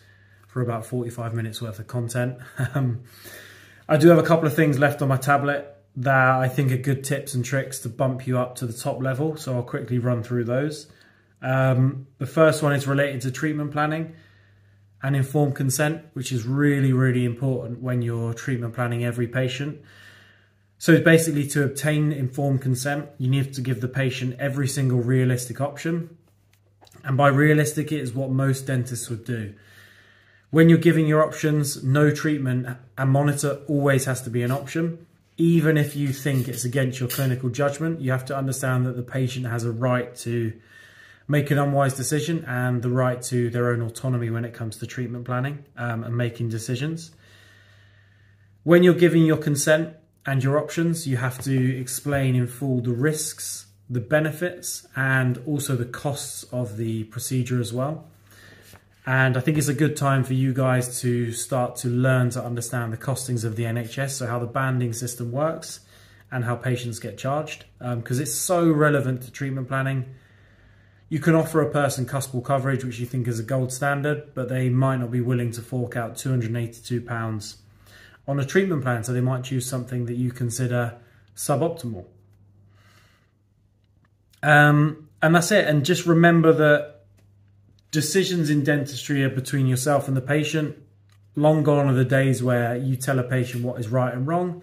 for about 45 minutes worth of content. Um, I do have a couple of things left on my tablet that I think are good tips and tricks to bump you up to the top level. So I'll quickly run through those. Um, the first one is related to treatment planning and informed consent, which is really, really important when you're treatment planning every patient. So basically to obtain informed consent, you need to give the patient every single realistic option. And by realistic, it is what most dentists would do. When you're giving your options, no treatment and monitor always has to be an option. Even if you think it's against your clinical judgment, you have to understand that the patient has a right to make an unwise decision and the right to their own autonomy when it comes to treatment planning um, and making decisions. When you're giving your consent, and your options. You have to explain in full the risks, the benefits, and also the costs of the procedure as well. And I think it's a good time for you guys to start to learn to understand the costings of the NHS, so how the banding system works and how patients get charged, because um, it's so relevant to treatment planning. You can offer a person cuspal coverage, which you think is a gold standard, but they might not be willing to fork out £282 on a treatment plan, so they might choose something that you consider suboptimal. Um, and that's it. And just remember that decisions in dentistry are between yourself and the patient. Long gone are the days where you tell a patient what is right and wrong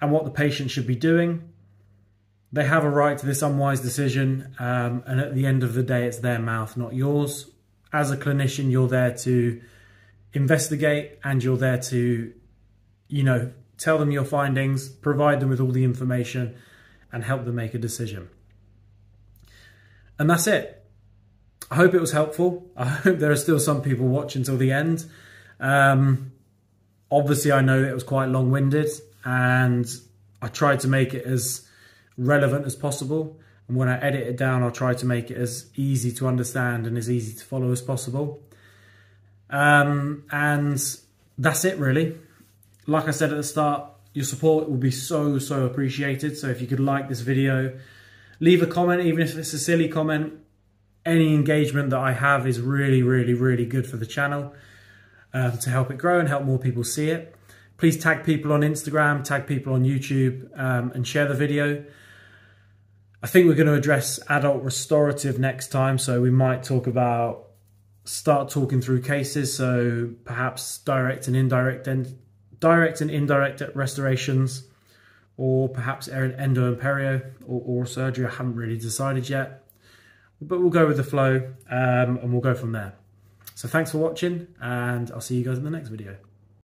and what the patient should be doing. They have a right to this unwise decision, um, and at the end of the day, it's their mouth, not yours. As a clinician, you're there to investigate and you're there to you know, tell them your findings, provide them with all the information, and help them make a decision. And that's it. I hope it was helpful. I hope there are still some people watching till the end. Um, obviously, I know it was quite long winded, and I tried to make it as relevant as possible. And when I edit it down, I'll try to make it as easy to understand and as easy to follow as possible. Um, and that's it, really like I said at the start, your support will be so, so appreciated. So if you could like this video, leave a comment, even if it's a silly comment. Any engagement that I have is really, really, really good for the channel um, to help it grow and help more people see it. Please tag people on Instagram, tag people on YouTube um, and share the video. I think we're going to address adult restorative next time. So we might talk about, start talking through cases. So perhaps direct and indirect and direct and indirect restorations, or perhaps endo and perio or oral surgery. I haven't really decided yet, but we'll go with the flow um, and we'll go from there. So thanks for watching and I'll see you guys in the next video.